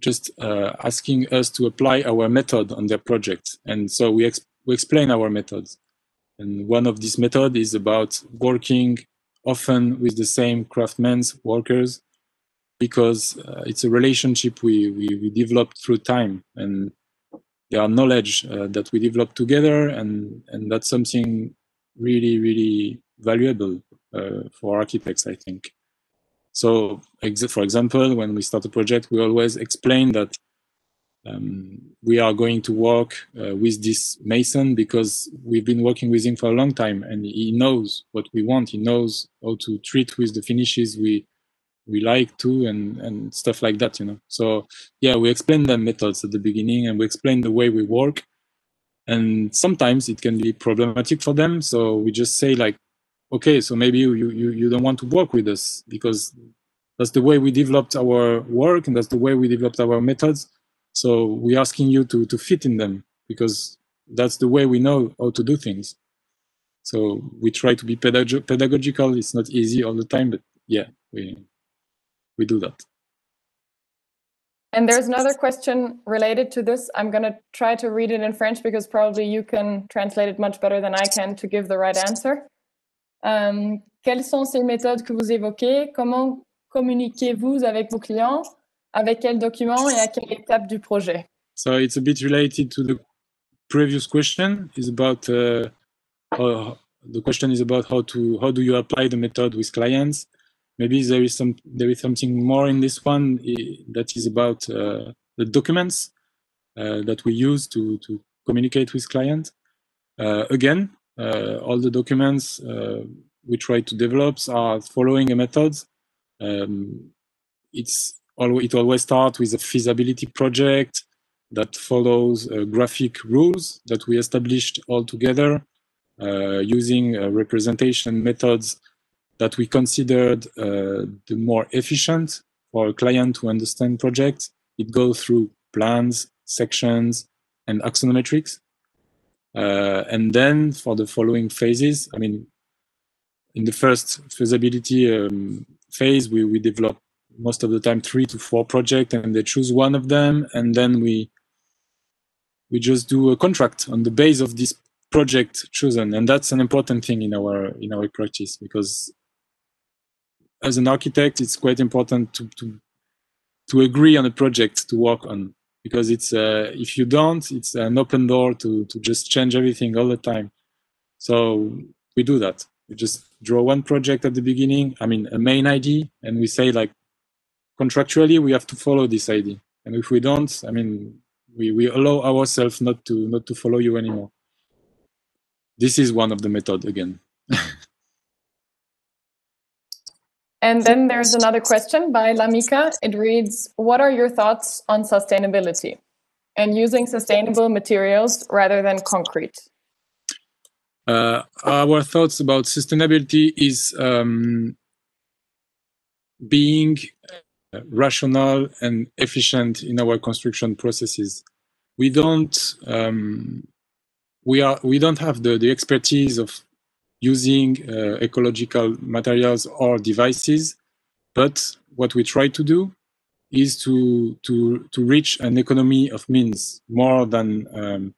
just uh, asking us to apply our method on their project. And so we, ex we explain our methods. And one of these methods is about working often with the same craftsmen's workers because uh, it's a relationship we, we, we developed through time. And there are knowledge uh, that we develop together and and that's something really, really valuable uh, for architects, I think. So, ex for example, when we start a project, we always explain that um, we are going to work uh, with this mason because we've been working with him for a long time and he knows what we want. He knows how to treat with the finishes we we like to and and stuff like that, you know. So yeah, we explain the methods at the beginning and we explain the way we work and sometimes it can be problematic for them. So we just say like okay so maybe you you, you don't want to work with us because that's the way we developed our work and that's the way we developed our methods. So we're asking you to to fit in them because that's the way we know how to do things. So we try to be pedag pedagogical. It's not easy all the time but yeah we we do that and there's another question related to this. I'm going to try to read it in French because probably you can translate it much better than I can to give the right answer. Um, quelles sont ces méthodes que vous évoquez Comment communiquez-vous avec vos clients Avec quels documents et à quelle étape du projet So it's a bit related to the previous question. Is about uh, uh, the question is about how to how do you apply the method with clients maybe there is some there is something more in this one that is about uh, the documents uh, that we use to to communicate with clients. Uh, again, uh, all the documents uh, we try to develop are following a method. Um, it's it always starts with a feasibility project that follows uh, graphic rules that we established all together using representation methods that we considered uh, the more efficient for a client to understand projects. It goes through plans, sections, and axonometrics. Uh, and then for the following phases, I mean, in the first feasibility um, phase, we, we develop most of the time three to four projects and they choose one of them. And then we, we just do a contract on the base of this project chosen. And that's an important thing in our, in our practice because as an architect, it's quite important to, to, to agree on a project to work on because it's uh, if you don't, it's an open door to, to just change everything all the time. So we do that. We just draw one project at the beginning, I mean, a main ID, and we say like, contractually we have to follow this ID, and if we don't, I mean, we we allow ourselves not to not to follow you anymore. This is one of the method again. And then there's another question by Lamika. It reads, what are your thoughts on sustainability and using sustainable materials rather than concrete? Uh, our thoughts about sustainability is um, being uh, rational and efficient in our construction processes. We don't um, we are we don't have the, the expertise of using uh, ecological materials or devices, but what we try to do is to to to reach an economy of means more than um,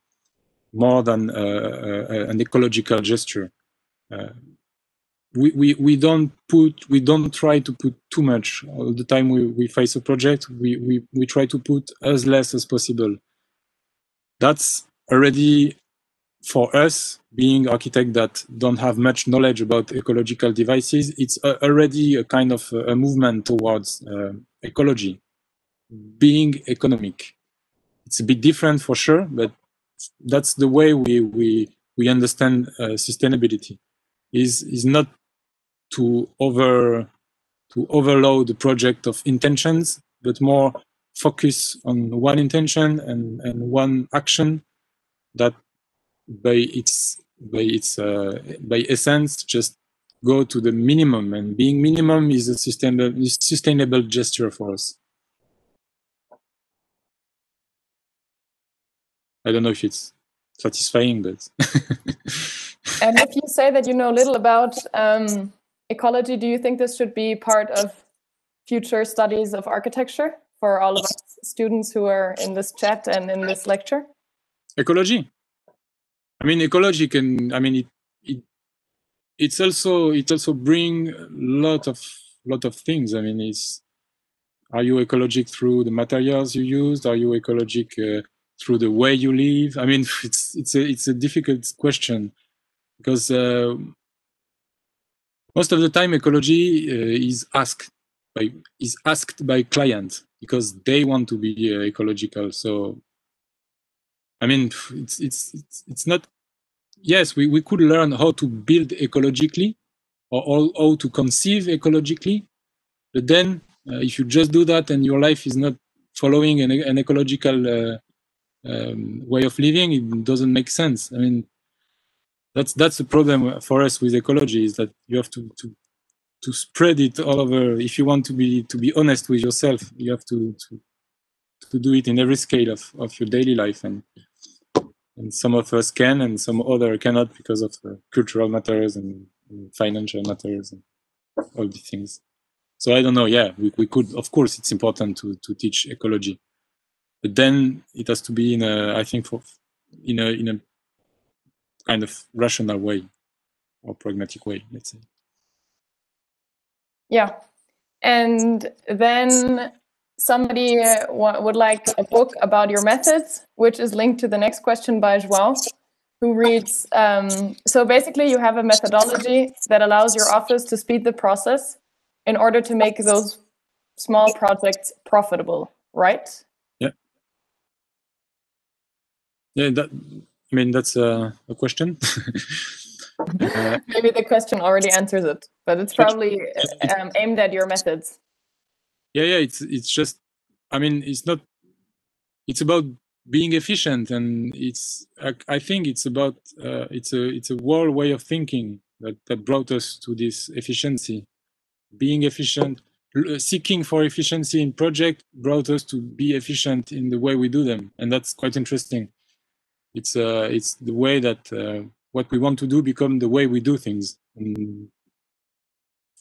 more than uh, uh, an ecological gesture. We, we, we don't put we don't try to put too much. All the time we, we face a project we, we we try to put as less as possible. That's already for us being architect that don't have much knowledge about ecological devices it's already a kind of a, a movement towards uh, ecology being economic. It's a bit different for sure but that's the way we we we understand uh, sustainability is is not to over to overload the project of intentions but more focus on one intention and and one action that by its by its uh, by essence just go to the minimum and being minimum is a sustainable sustainable gesture for us. I don't know if it's satisfying but and if you say that you know little about um, ecology do you think this should be part of future studies of architecture for all of us students who are in this chat and in this lecture? Ecology I mean, ecology can. I mean, it, it it's also it also bring a lot of lot of things. I mean, it's are you ecologic through the materials you used? Are you ecologic uh, through the way you live? I mean, it's it's a it's a difficult question because uh, most of the time ecology uh, is asked by is asked by clients because they want to be uh, ecological. So I mean, it's it's it's, it's not. Yes, we, we could learn how to build ecologically, or, how to conceive ecologically. But then, uh, if you just do that and your life is not following an, an ecological uh, um, way of living, it doesn't make sense. I mean, that's that's the problem for us with ecology is that you have to to to spread it all over. If you want to be to be honest with yourself, you have to to to do it in every scale of, of your daily life and and some of us can and some other cannot because of cultural matters and, and, financial matters and all these things. So i don't know. Yeah we, we could of course it's important to to teach ecology. But then it has to be in a i think for in a in a kind of rational way or pragmatic way let's say. Yeah. And then somebody uh, would like a book about your methods, which is linked to the next question by Joao, who reads um, So basically, you have a methodology that allows your office to speed the process in order to make those small projects profitable, right? Yeah. Yeah, that, I mean, that's a, a question. uh, Maybe the question already answers it, but it's probably um, aimed at your methods yeah yeah it's it's just i mean it's not it's about being efficient and it's i, I think it's about uh, it's a it's a world way of thinking that that brought us to this efficiency. Being efficient seeking for efficiency in project brought us to be efficient in the way we do them. And that's quite interesting. It's uh it's the way that uh, what we want to do become the way we do things. And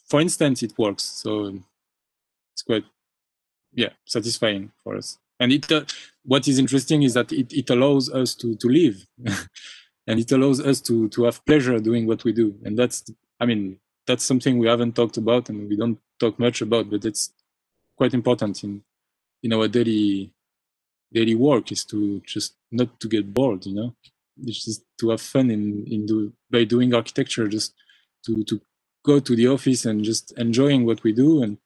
for instance it works. So it's quite yeah satisfying for us. And it uh, what is interesting is that it, it allows us to to live. And it allows us to to have pleasure doing what we do. And that's i mean that's something we haven't talked about and we don't talk much about but it's quite important in in our daily daily work is to just not to get bored you know? It's just to have fun in in do by doing architecture just to to go to the office and just enjoying what we do and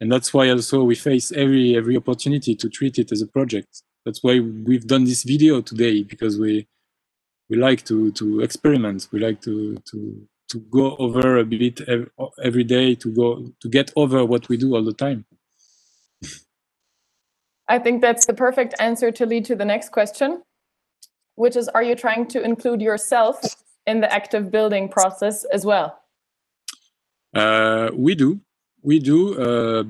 and that's why also we face every every opportunity to treat it as a project. That's why we've done this video today because we we like to to experiment. We like to to to go over a bit every day to go to get over what we do all the time. I think that's the perfect answer to lead to the next question, which is Are you trying to include yourself in the active building process as well? Uh, we do, we do, uh,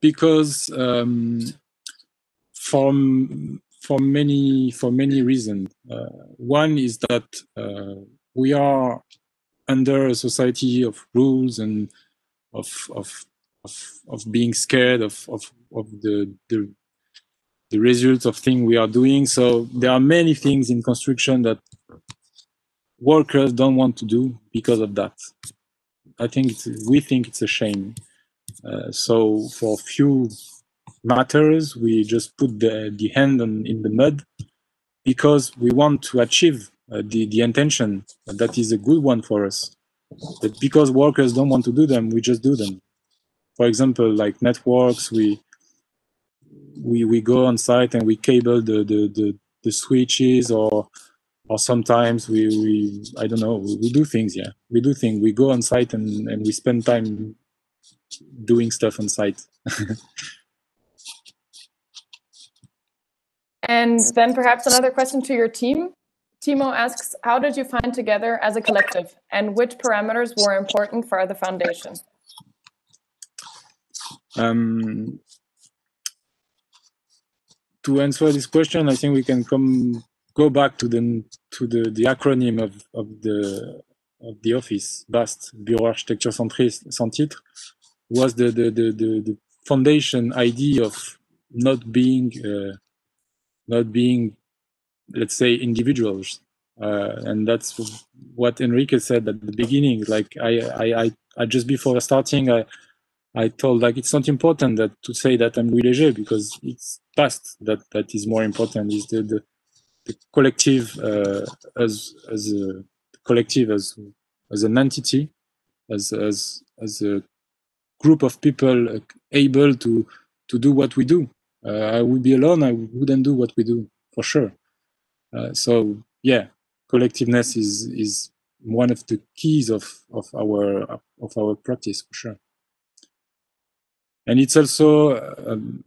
because um, for many for many reasons. Uh, one is that uh, we are under a society of rules and of of of, of being scared of of, of the, the the results of things we are doing. So there are many things in construction that workers don't want to do because of that. I think we think it's a shame. Uh, so for a few matters, we just put the, the hand on, in the mud because we want to achieve uh, the, the intention. That is a good one for us. But because workers don't want to do them, we just do them. For example, like networks, we we we go on site and we cable the the the, the switches or or sometimes we we I don't know we, we do things yeah we do things we go on site and and we spend time doing stuff on site. and then perhaps another question to your team. Timo asks, how did you find together as a collective and which parameters were important for the foundation? Um, to answer this question, I think we can come go back to the to the, the acronym of, of the of the office, BAST, Bureau Architecture Centré, sans titre, was the, the, the, the, the foundation idea of not being uh, not being let's say individuals. Uh, and that's what Enrique said at the beginning. Like I, I, I, I just before starting I, I told like it's not important that to say that I'm Louis Léger because it's BAST that that is more important. Is the the, the collective uh, as as a collective as as an entity as as as a group of people uh, able to to do what we do. Uh, I would be alone. I wouldn't do what we do for sure. Uh, so yeah, collectiveness is is one of the keys of of our of our practice for sure. And it's also um,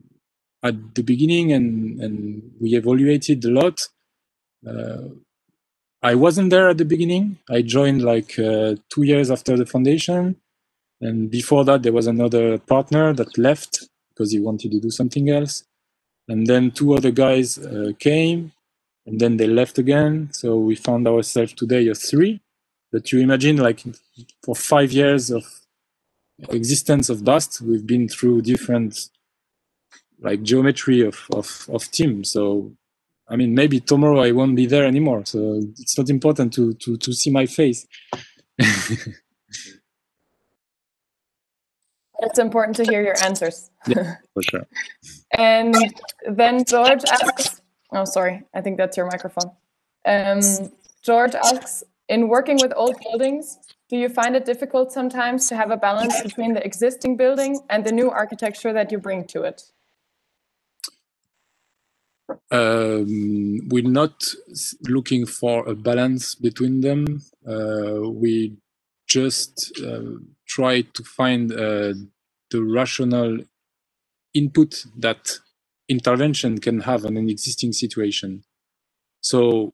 at the beginning, and and we evaluated a lot. Uh, I wasn't there at the beginning. I joined like uh, two years after the foundation. And before that, there was another partner that left because he wanted to do something else. And then two other guys uh, came and then they left again. So we found ourselves today of three. But you imagine, like, for five years of existence of BAST, we've been through different, like, geometry of, of, of team. So I mean, maybe tomorrow I won't be there anymore. So it's not important to to to see my face. it's important to hear your answers. yeah, for sure. and then George asks, oh, sorry, I think that's your microphone. Um, George asks, in working with old buildings, do you find it difficult sometimes to have a balance between the existing building and the new architecture that you bring to it? Um, we're not looking for a balance between them. Uh, we just uh, try to find uh, the rational input that intervention can have on an existing situation. So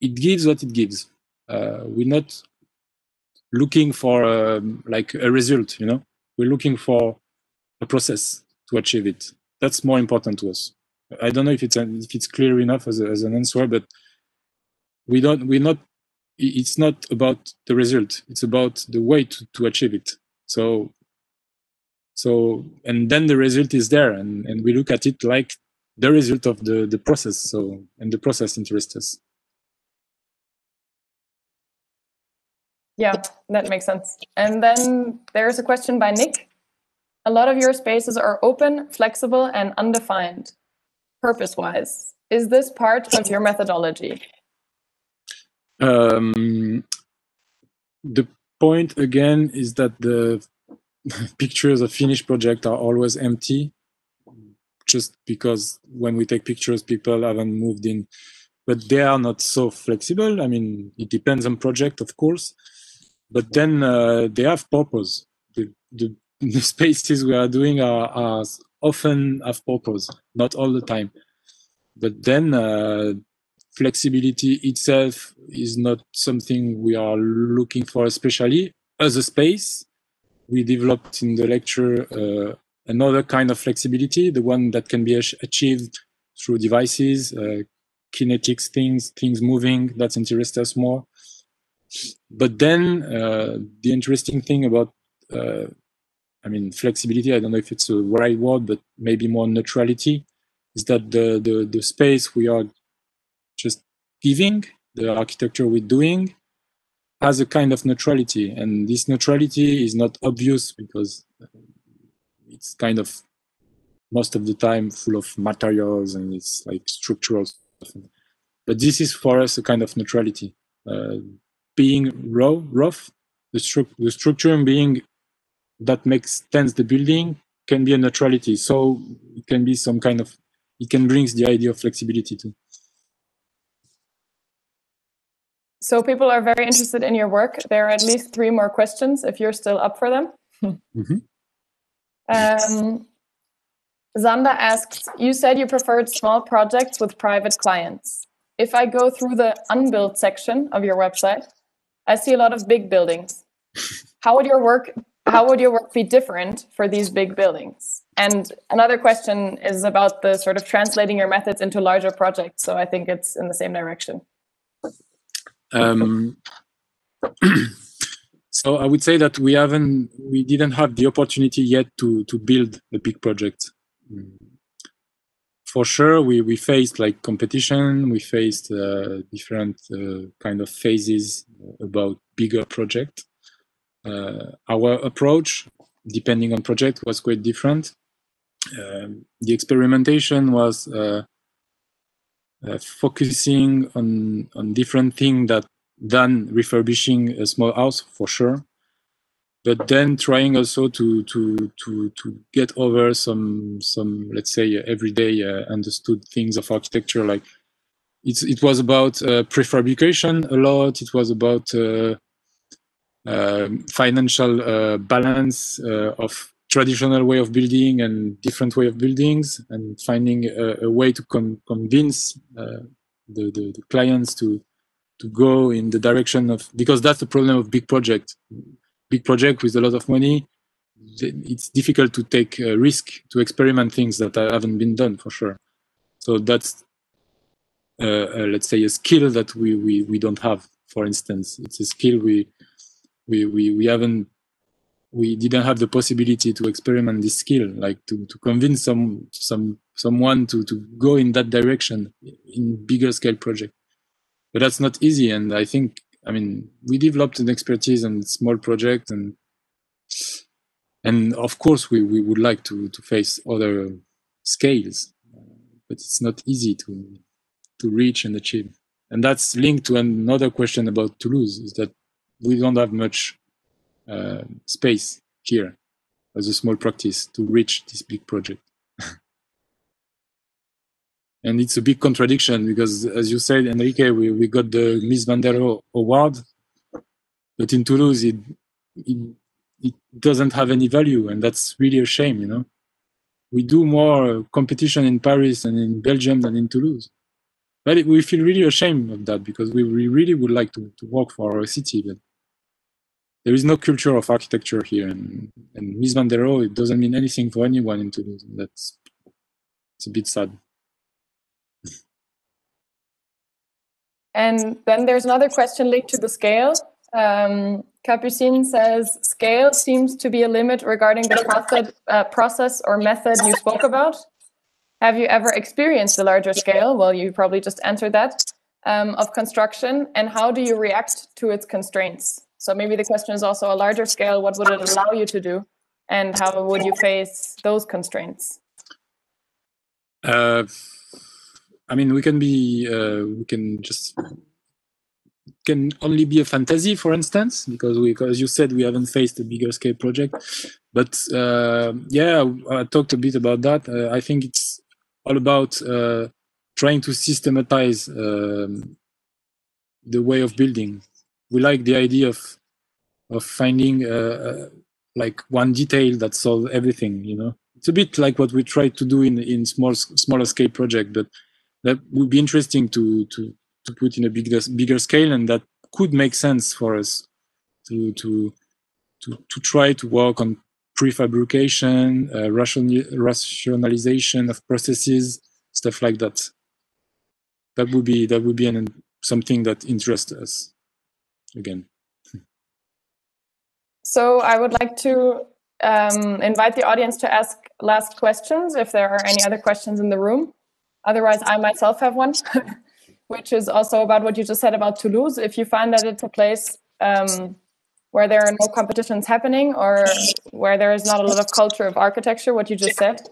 it gives what it gives. Uh, we're not looking for um, like a result, you know. We're looking for a process to achieve it. That's more important to us. I don't know if it's if it's clear enough as, a, as an answer, but we don't we're not. It's not about the result. It's about the way to, to achieve it. So so and then the result is there, and, and we look at it like the result of the the process. So and the process interests us. Yeah, that makes sense. And then there's a question by Nick. A lot of your spaces are open, flexible, and undefined purpose wise is this part of your methodology um, the point again is that the pictures of finished project are always empty, just because when we take pictures, people haven't moved in. But they are not so flexible. I mean, it depends on project, of course. But then uh, they have purpose. The, the, the spaces we are doing are, are often have purpose, not all the time. But then uh, flexibility itself is not something we are looking for, especially as a space. We developed in the lecture uh, another kind of flexibility, the one that can be achieved through devices, uh, kinetics things, things moving, that interests us more. But then uh, the interesting thing about, uh, I mean, flexibility, I don't know if it's a right word, but maybe more neutrality, is that the, the, the space we are just giving, the architecture we're doing, has a kind of neutrality. And this neutrality is not obvious because it's kind of most of the time full of materials and it's like structural stuff. But this is for us a kind of neutrality. Uh, being raw, rough, the, stru the structure being that makes tense the building can be a neutrality. So it can be some kind of, it can bring the idea of flexibility too. So people are very interested in your work. There are at least three more questions if you're still up for them. mm -hmm. um, Zanda asks, you said you preferred small projects with private clients. If I go through the unbuilt section of your website, I see a lot of big buildings. How would your work how would your work be different for these big buildings? And another question is about the sort of translating your methods into larger projects. So I think it's in the same direction. Um, so I would say that we haven't, we didn't have the opportunity yet to to build a big project. For sure, we we faced like competition. We faced uh, different uh, kind of phases about bigger project. Uh, our approach, depending on project, was quite different. Um, the experimentation was uh, focusing on on different things that than refurbishing a small house for sure. But then trying also to to to to get over some some let's say uh, everyday uh, understood things of architecture. Like it's it was about uh, prefabrication a lot. It was about uh, um, financial uh, balance of traditional way of building and different way of buildings and finding a, a way to con convince the, the, the clients to to go in the direction of because that's the problem of big project big project with a lot of money, it's difficult to take a risk to experiment things that haven't been done for sure. So that's, uh, uh, let's say, a skill that we, we, we don't have, for instance. It's a skill we, we, we, we haven't, we didn't have the possibility to experiment this skill, like to, to convince some, some, someone to, to go in that direction in bigger scale project. But that's not easy. And I think I mean, we developed an expertise on small project and and of course we, we would like to, to face other scales, but it's not easy to to reach and achieve. And that's linked to another question about Toulouse, is that we don't have much uh, space here as a small practice to reach this big project. And it's a big contradiction because as you said enrique we, we got the Mies van der Rohe award but in toulouse it, it it doesn't have any value and that's really a shame you know? We do more competition in paris and in belgium than in toulouse. But it, we feel really ashamed of that because we, we really would like to, to work for our city but there is no culture of architecture here and, and van der it doesn't mean anything for anyone in toulouse that's it's a bit sad And then there's another question linked to the scale. Um, Capucine says, scale seems to be a limit regarding the process, uh, process or method you spoke about. Have you ever experienced a larger scale? Well, you probably just answered that, um, of construction. And how do you react to its constraints? So maybe the question is also a larger scale, what would it allow you to do? And how would you face those constraints? Uh, I mean, we can be, uh, we can just can only be a fantasy, for instance, because we, as you said, we haven't faced a bigger scale project. But uh, yeah, I talked a bit about that. Uh, I think it's all about uh, trying to systematize um, the way of building. We like the idea of of finding uh, like one detail that solves everything. You know, it's a bit like what we try to do in in small smaller scale project, but that would be interesting to to to put in a bigger bigger scale, and that could make sense for us to to to to try to work on prefabrication, uh, ration, rationalization of processes, stuff like that. That would be that would be an, something that interests us. Again. So I would like to um, invite the audience to ask last questions if there are any other questions in the room. Otherwise, I myself have one, which is also about what you just said about Toulouse. If you find that it's a place um, where there are no competitions happening or where there is not a lot of culture of architecture, what you just said,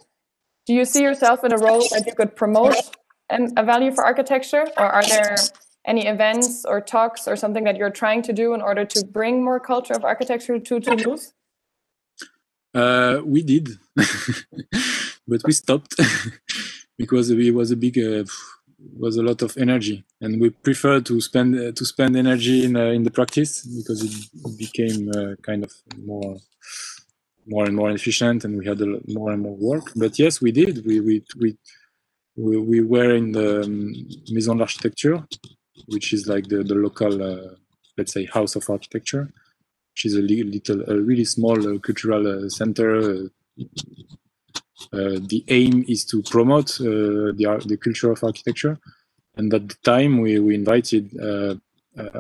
do you see yourself in a role that you could promote and a value for architecture? Or are there any events or talks or something that you're trying to do in order to bring more culture of architecture to Toulouse? Uh, we did, but we stopped because it was a big, uh, was a lot of energy, and we prefer to spend uh, to spend energy in uh, in the practice because it became uh, kind of more more and more efficient, and we had more and more work. But yes, we did. We we we we, we were in the um, Maison d'Architecture, which is like the the local, uh, let's say, house of architecture which is a little, a really small uh, cultural uh, center. Uh, the aim is to promote the the culture of architecture, and at the time we we invited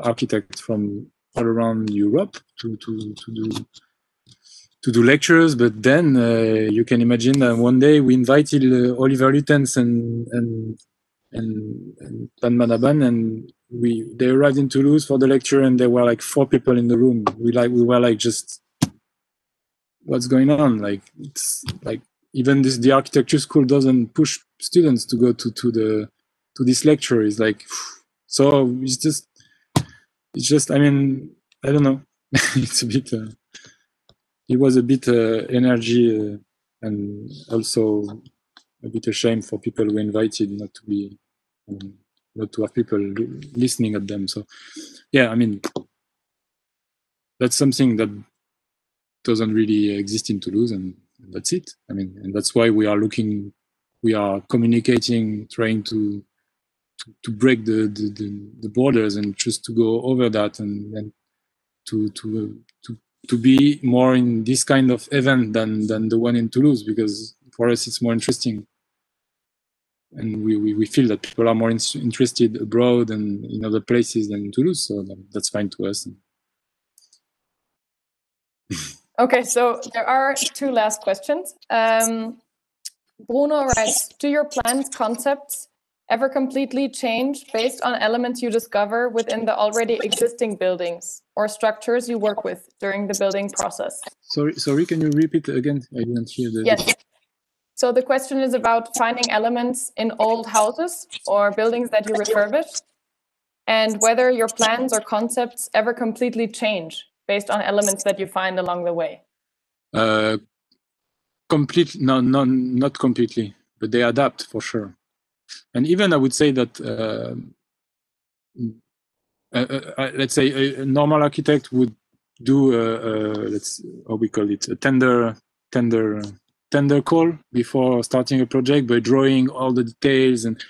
architects from all around Europe to to to do to do lectures, but then uh, you can imagine that one day we invited uh, Oliver Lutens and and and, and Pan Manaban, and we they arrived in Toulouse for the lecture, and there were like four people in the room. We like we were like just what's going on? Like it's like even this the architecture school doesn't push students to go to to the to this lecture. It's like so it's just it's just I mean I don't know. it's a bit. Uh, it was a bit uh, energy uh, and also a bit a shame for people who invited not to be um, not to have people listening at them. So yeah i mean that's something that doesn't really exist in toulouse and that's it. I mean and that's why we are looking we are communicating trying to to, to break the, the, the, the borders and just to go over that and, and to to to to be more in this kind of event than than the one in Toulouse because for us it's more interesting and we, we, we feel that people are more in, interested abroad and in other places than in Toulouse so that's fine to us okay so there are two last questions um, Bruno writes do your plans concepts ever completely change based on elements you discover within the already existing buildings or structures you work with during the building process? Sorry, sorry, can you repeat again? I didn't hear the. Yes. So the question is about finding elements in old houses or buildings that you refurbish and whether your plans or concepts ever completely change based on elements that you find along the way. Uh, complete, no, no, not completely, but they adapt for sure and even I would say that uh, uh, uh, uh let's say a, normal architect would do a, a, let's how we call it a tender tender tender call before starting a project by drawing all the details and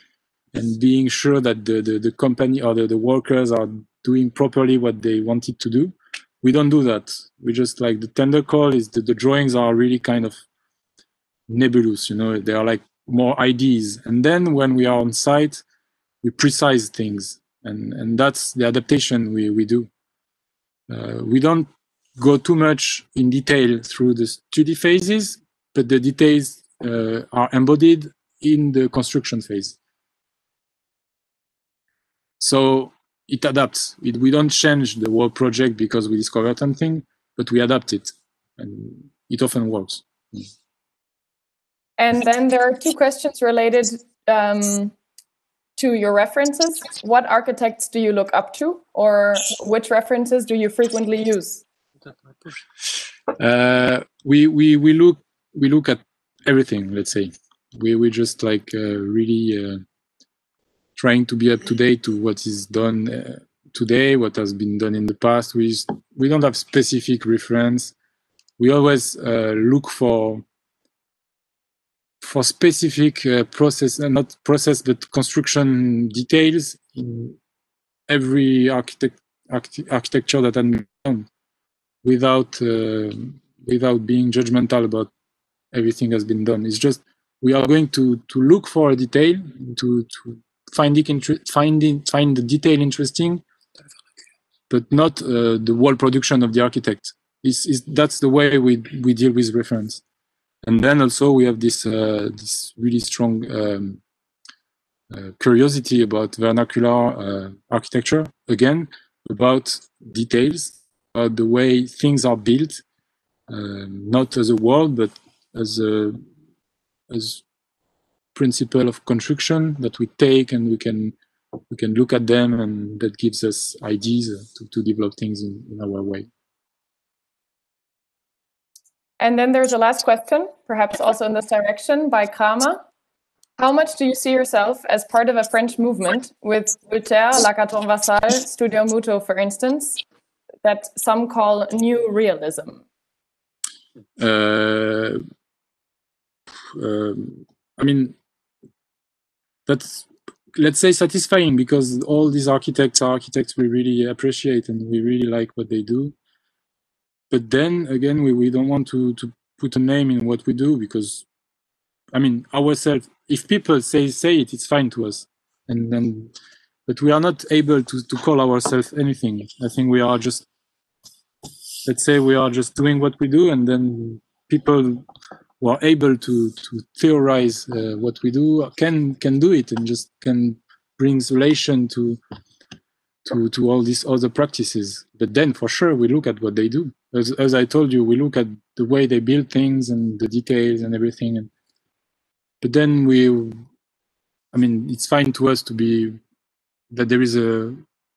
and being sure that the the, the company or the, the workers are doing properly what they wanted to do we don't do that we just like the tender call is that the drawings are really kind of nebulous you know they are like more ideas. And then when we are on site, we precise things. And, and that's the adaptation we, we do. Uh, we don't go too much in detail through the study phases, but the details uh, are embodied in the construction phase. So it adapts. It, we don't change the whole project because we discover something, but we adapt it. And it often works. And then there are two questions related um, to your references, what architects do you look up to, or which references do you frequently use? Uh, we we we look we look at everything. Let's say we we just like uh, really uh, trying to be up to date to what is done uh, today, what has been done in the past. We we don't have specific reference. We always uh, look for for specific uh, process, uh, not process, but construction details in every architect arch architecture that been done, without uh, without being judgmental about everything has been done. It's just we are going to to look for a detail to to find it inter- finding find the detail interesting, but not uh, the whole production of the architect. Is is that's the way we we deal with reference. And then also we have this uh, this really strong um, uh, curiosity about vernacular uh, architecture. Again, about details, about the way things are built, um, not as a world, but as a as principle of construction that we take and we can we can look at them and that gives us ideas to, to develop things in, in our way. And then there's a last question, perhaps also in this direction, by Kramer. How much do you see yourself as part of a French movement with Voltaire, Lacaton Vassal, Studio Muoto, for instance, that some call new realism? Uh, um, I mean, that's let's say satisfying because all these architects are architects we really appreciate and we really like what they do. But then again we, we don't want to to put a name in what we do because i mean ourselves if people say say it it's fine to us. And then but we are not able to to call ourselves anything. I think we are just let's say we are just doing what we do and then people who are able to to theorize uh, what we do can can do it and just can bring relation to to to all these other practices but then for sure we look at what they do as, as I told you, we look at the way they build things and the details and everything. And, but then we, I mean, it's fine to us to be that there is a,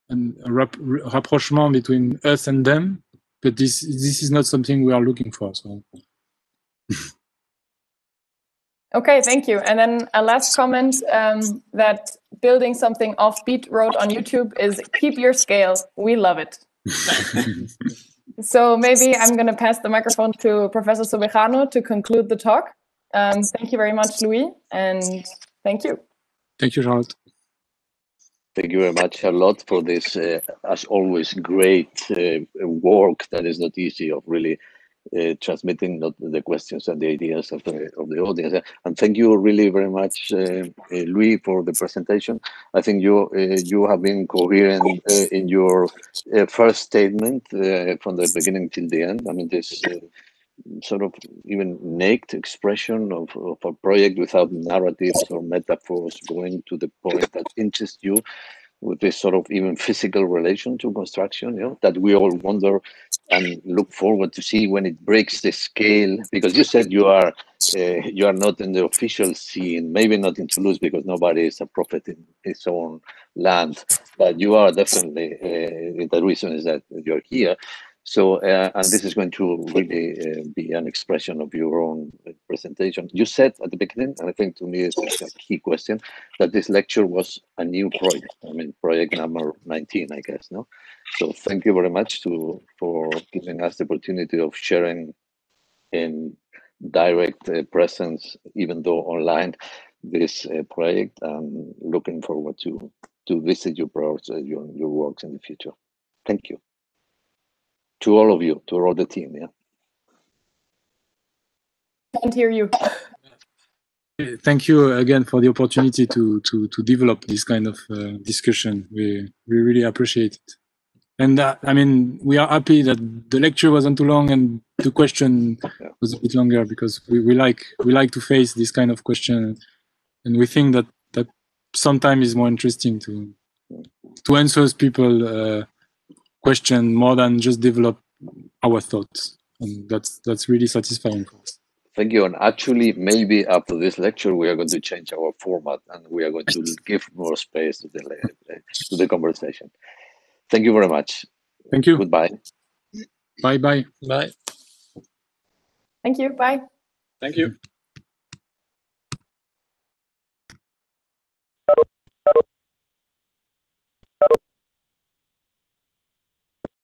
an, a rap, rapprochement between us and them. But this this is not something we are looking for. So. Okay, thank you. And then a last comment um, that building something offbeat wrote on YouTube is keep your scale. We love it. So maybe I'm going to pass the microphone to Professor Sobejano to conclude the talk. Um, thank you very much, Louis, and thank you. Thank you, Charlotte. Thank you very much, Charlotte, for this, uh, as always, great uh, work that is not easy of really uh, transmitting not the questions and the ideas of the, of the audience. And thank you really very much, uh, uh, Louis, for the presentation. I think you uh, you have been coherent uh, in your first statement from the beginning till the end. I mean, this sort of even naked expression of, of a project without narratives or metaphors going to the point that interests you with this sort of even physical relation to construction, you know, that we all wonder and look forward to see when it breaks the scale. Because you said you are uh, you are not in the official scene, maybe not in Toulouse because nobody is a prophet in his own land, but you are definitely. Uh, the reason is that you're here. So, uh, and this is going to really uh, be an expression of your own presentation. You said at the beginning, and I think to me it's a key question, that this lecture was a new project. I mean, project number 19, I guess, no? So thank you very much to for giving us the opportunity of sharing in direct uh, presence, even though online, this uh, project. I'm looking forward to to visit your projects, uh, your, your works in the future. Thank you to all of you, to all the team. Yeah. Can't hear you. Thank you again for the opportunity to to to develop this kind of uh, discussion. We we really appreciate it. And uh, I mean, we are happy that the lecture wasn't too long and the question was a bit longer because we, we like we like to face this kind of question, and we think that that sometimes is more interesting to to answer people uh, question more than just develop our thoughts and that's that's really satisfying for us Thank you. And actually, maybe after this lecture, we are going to change our format and we are going to give more space to the to the conversation. Thank you very much. Thank you. Goodbye. Bye bye. Bye. Thank you. Bye. Thank you.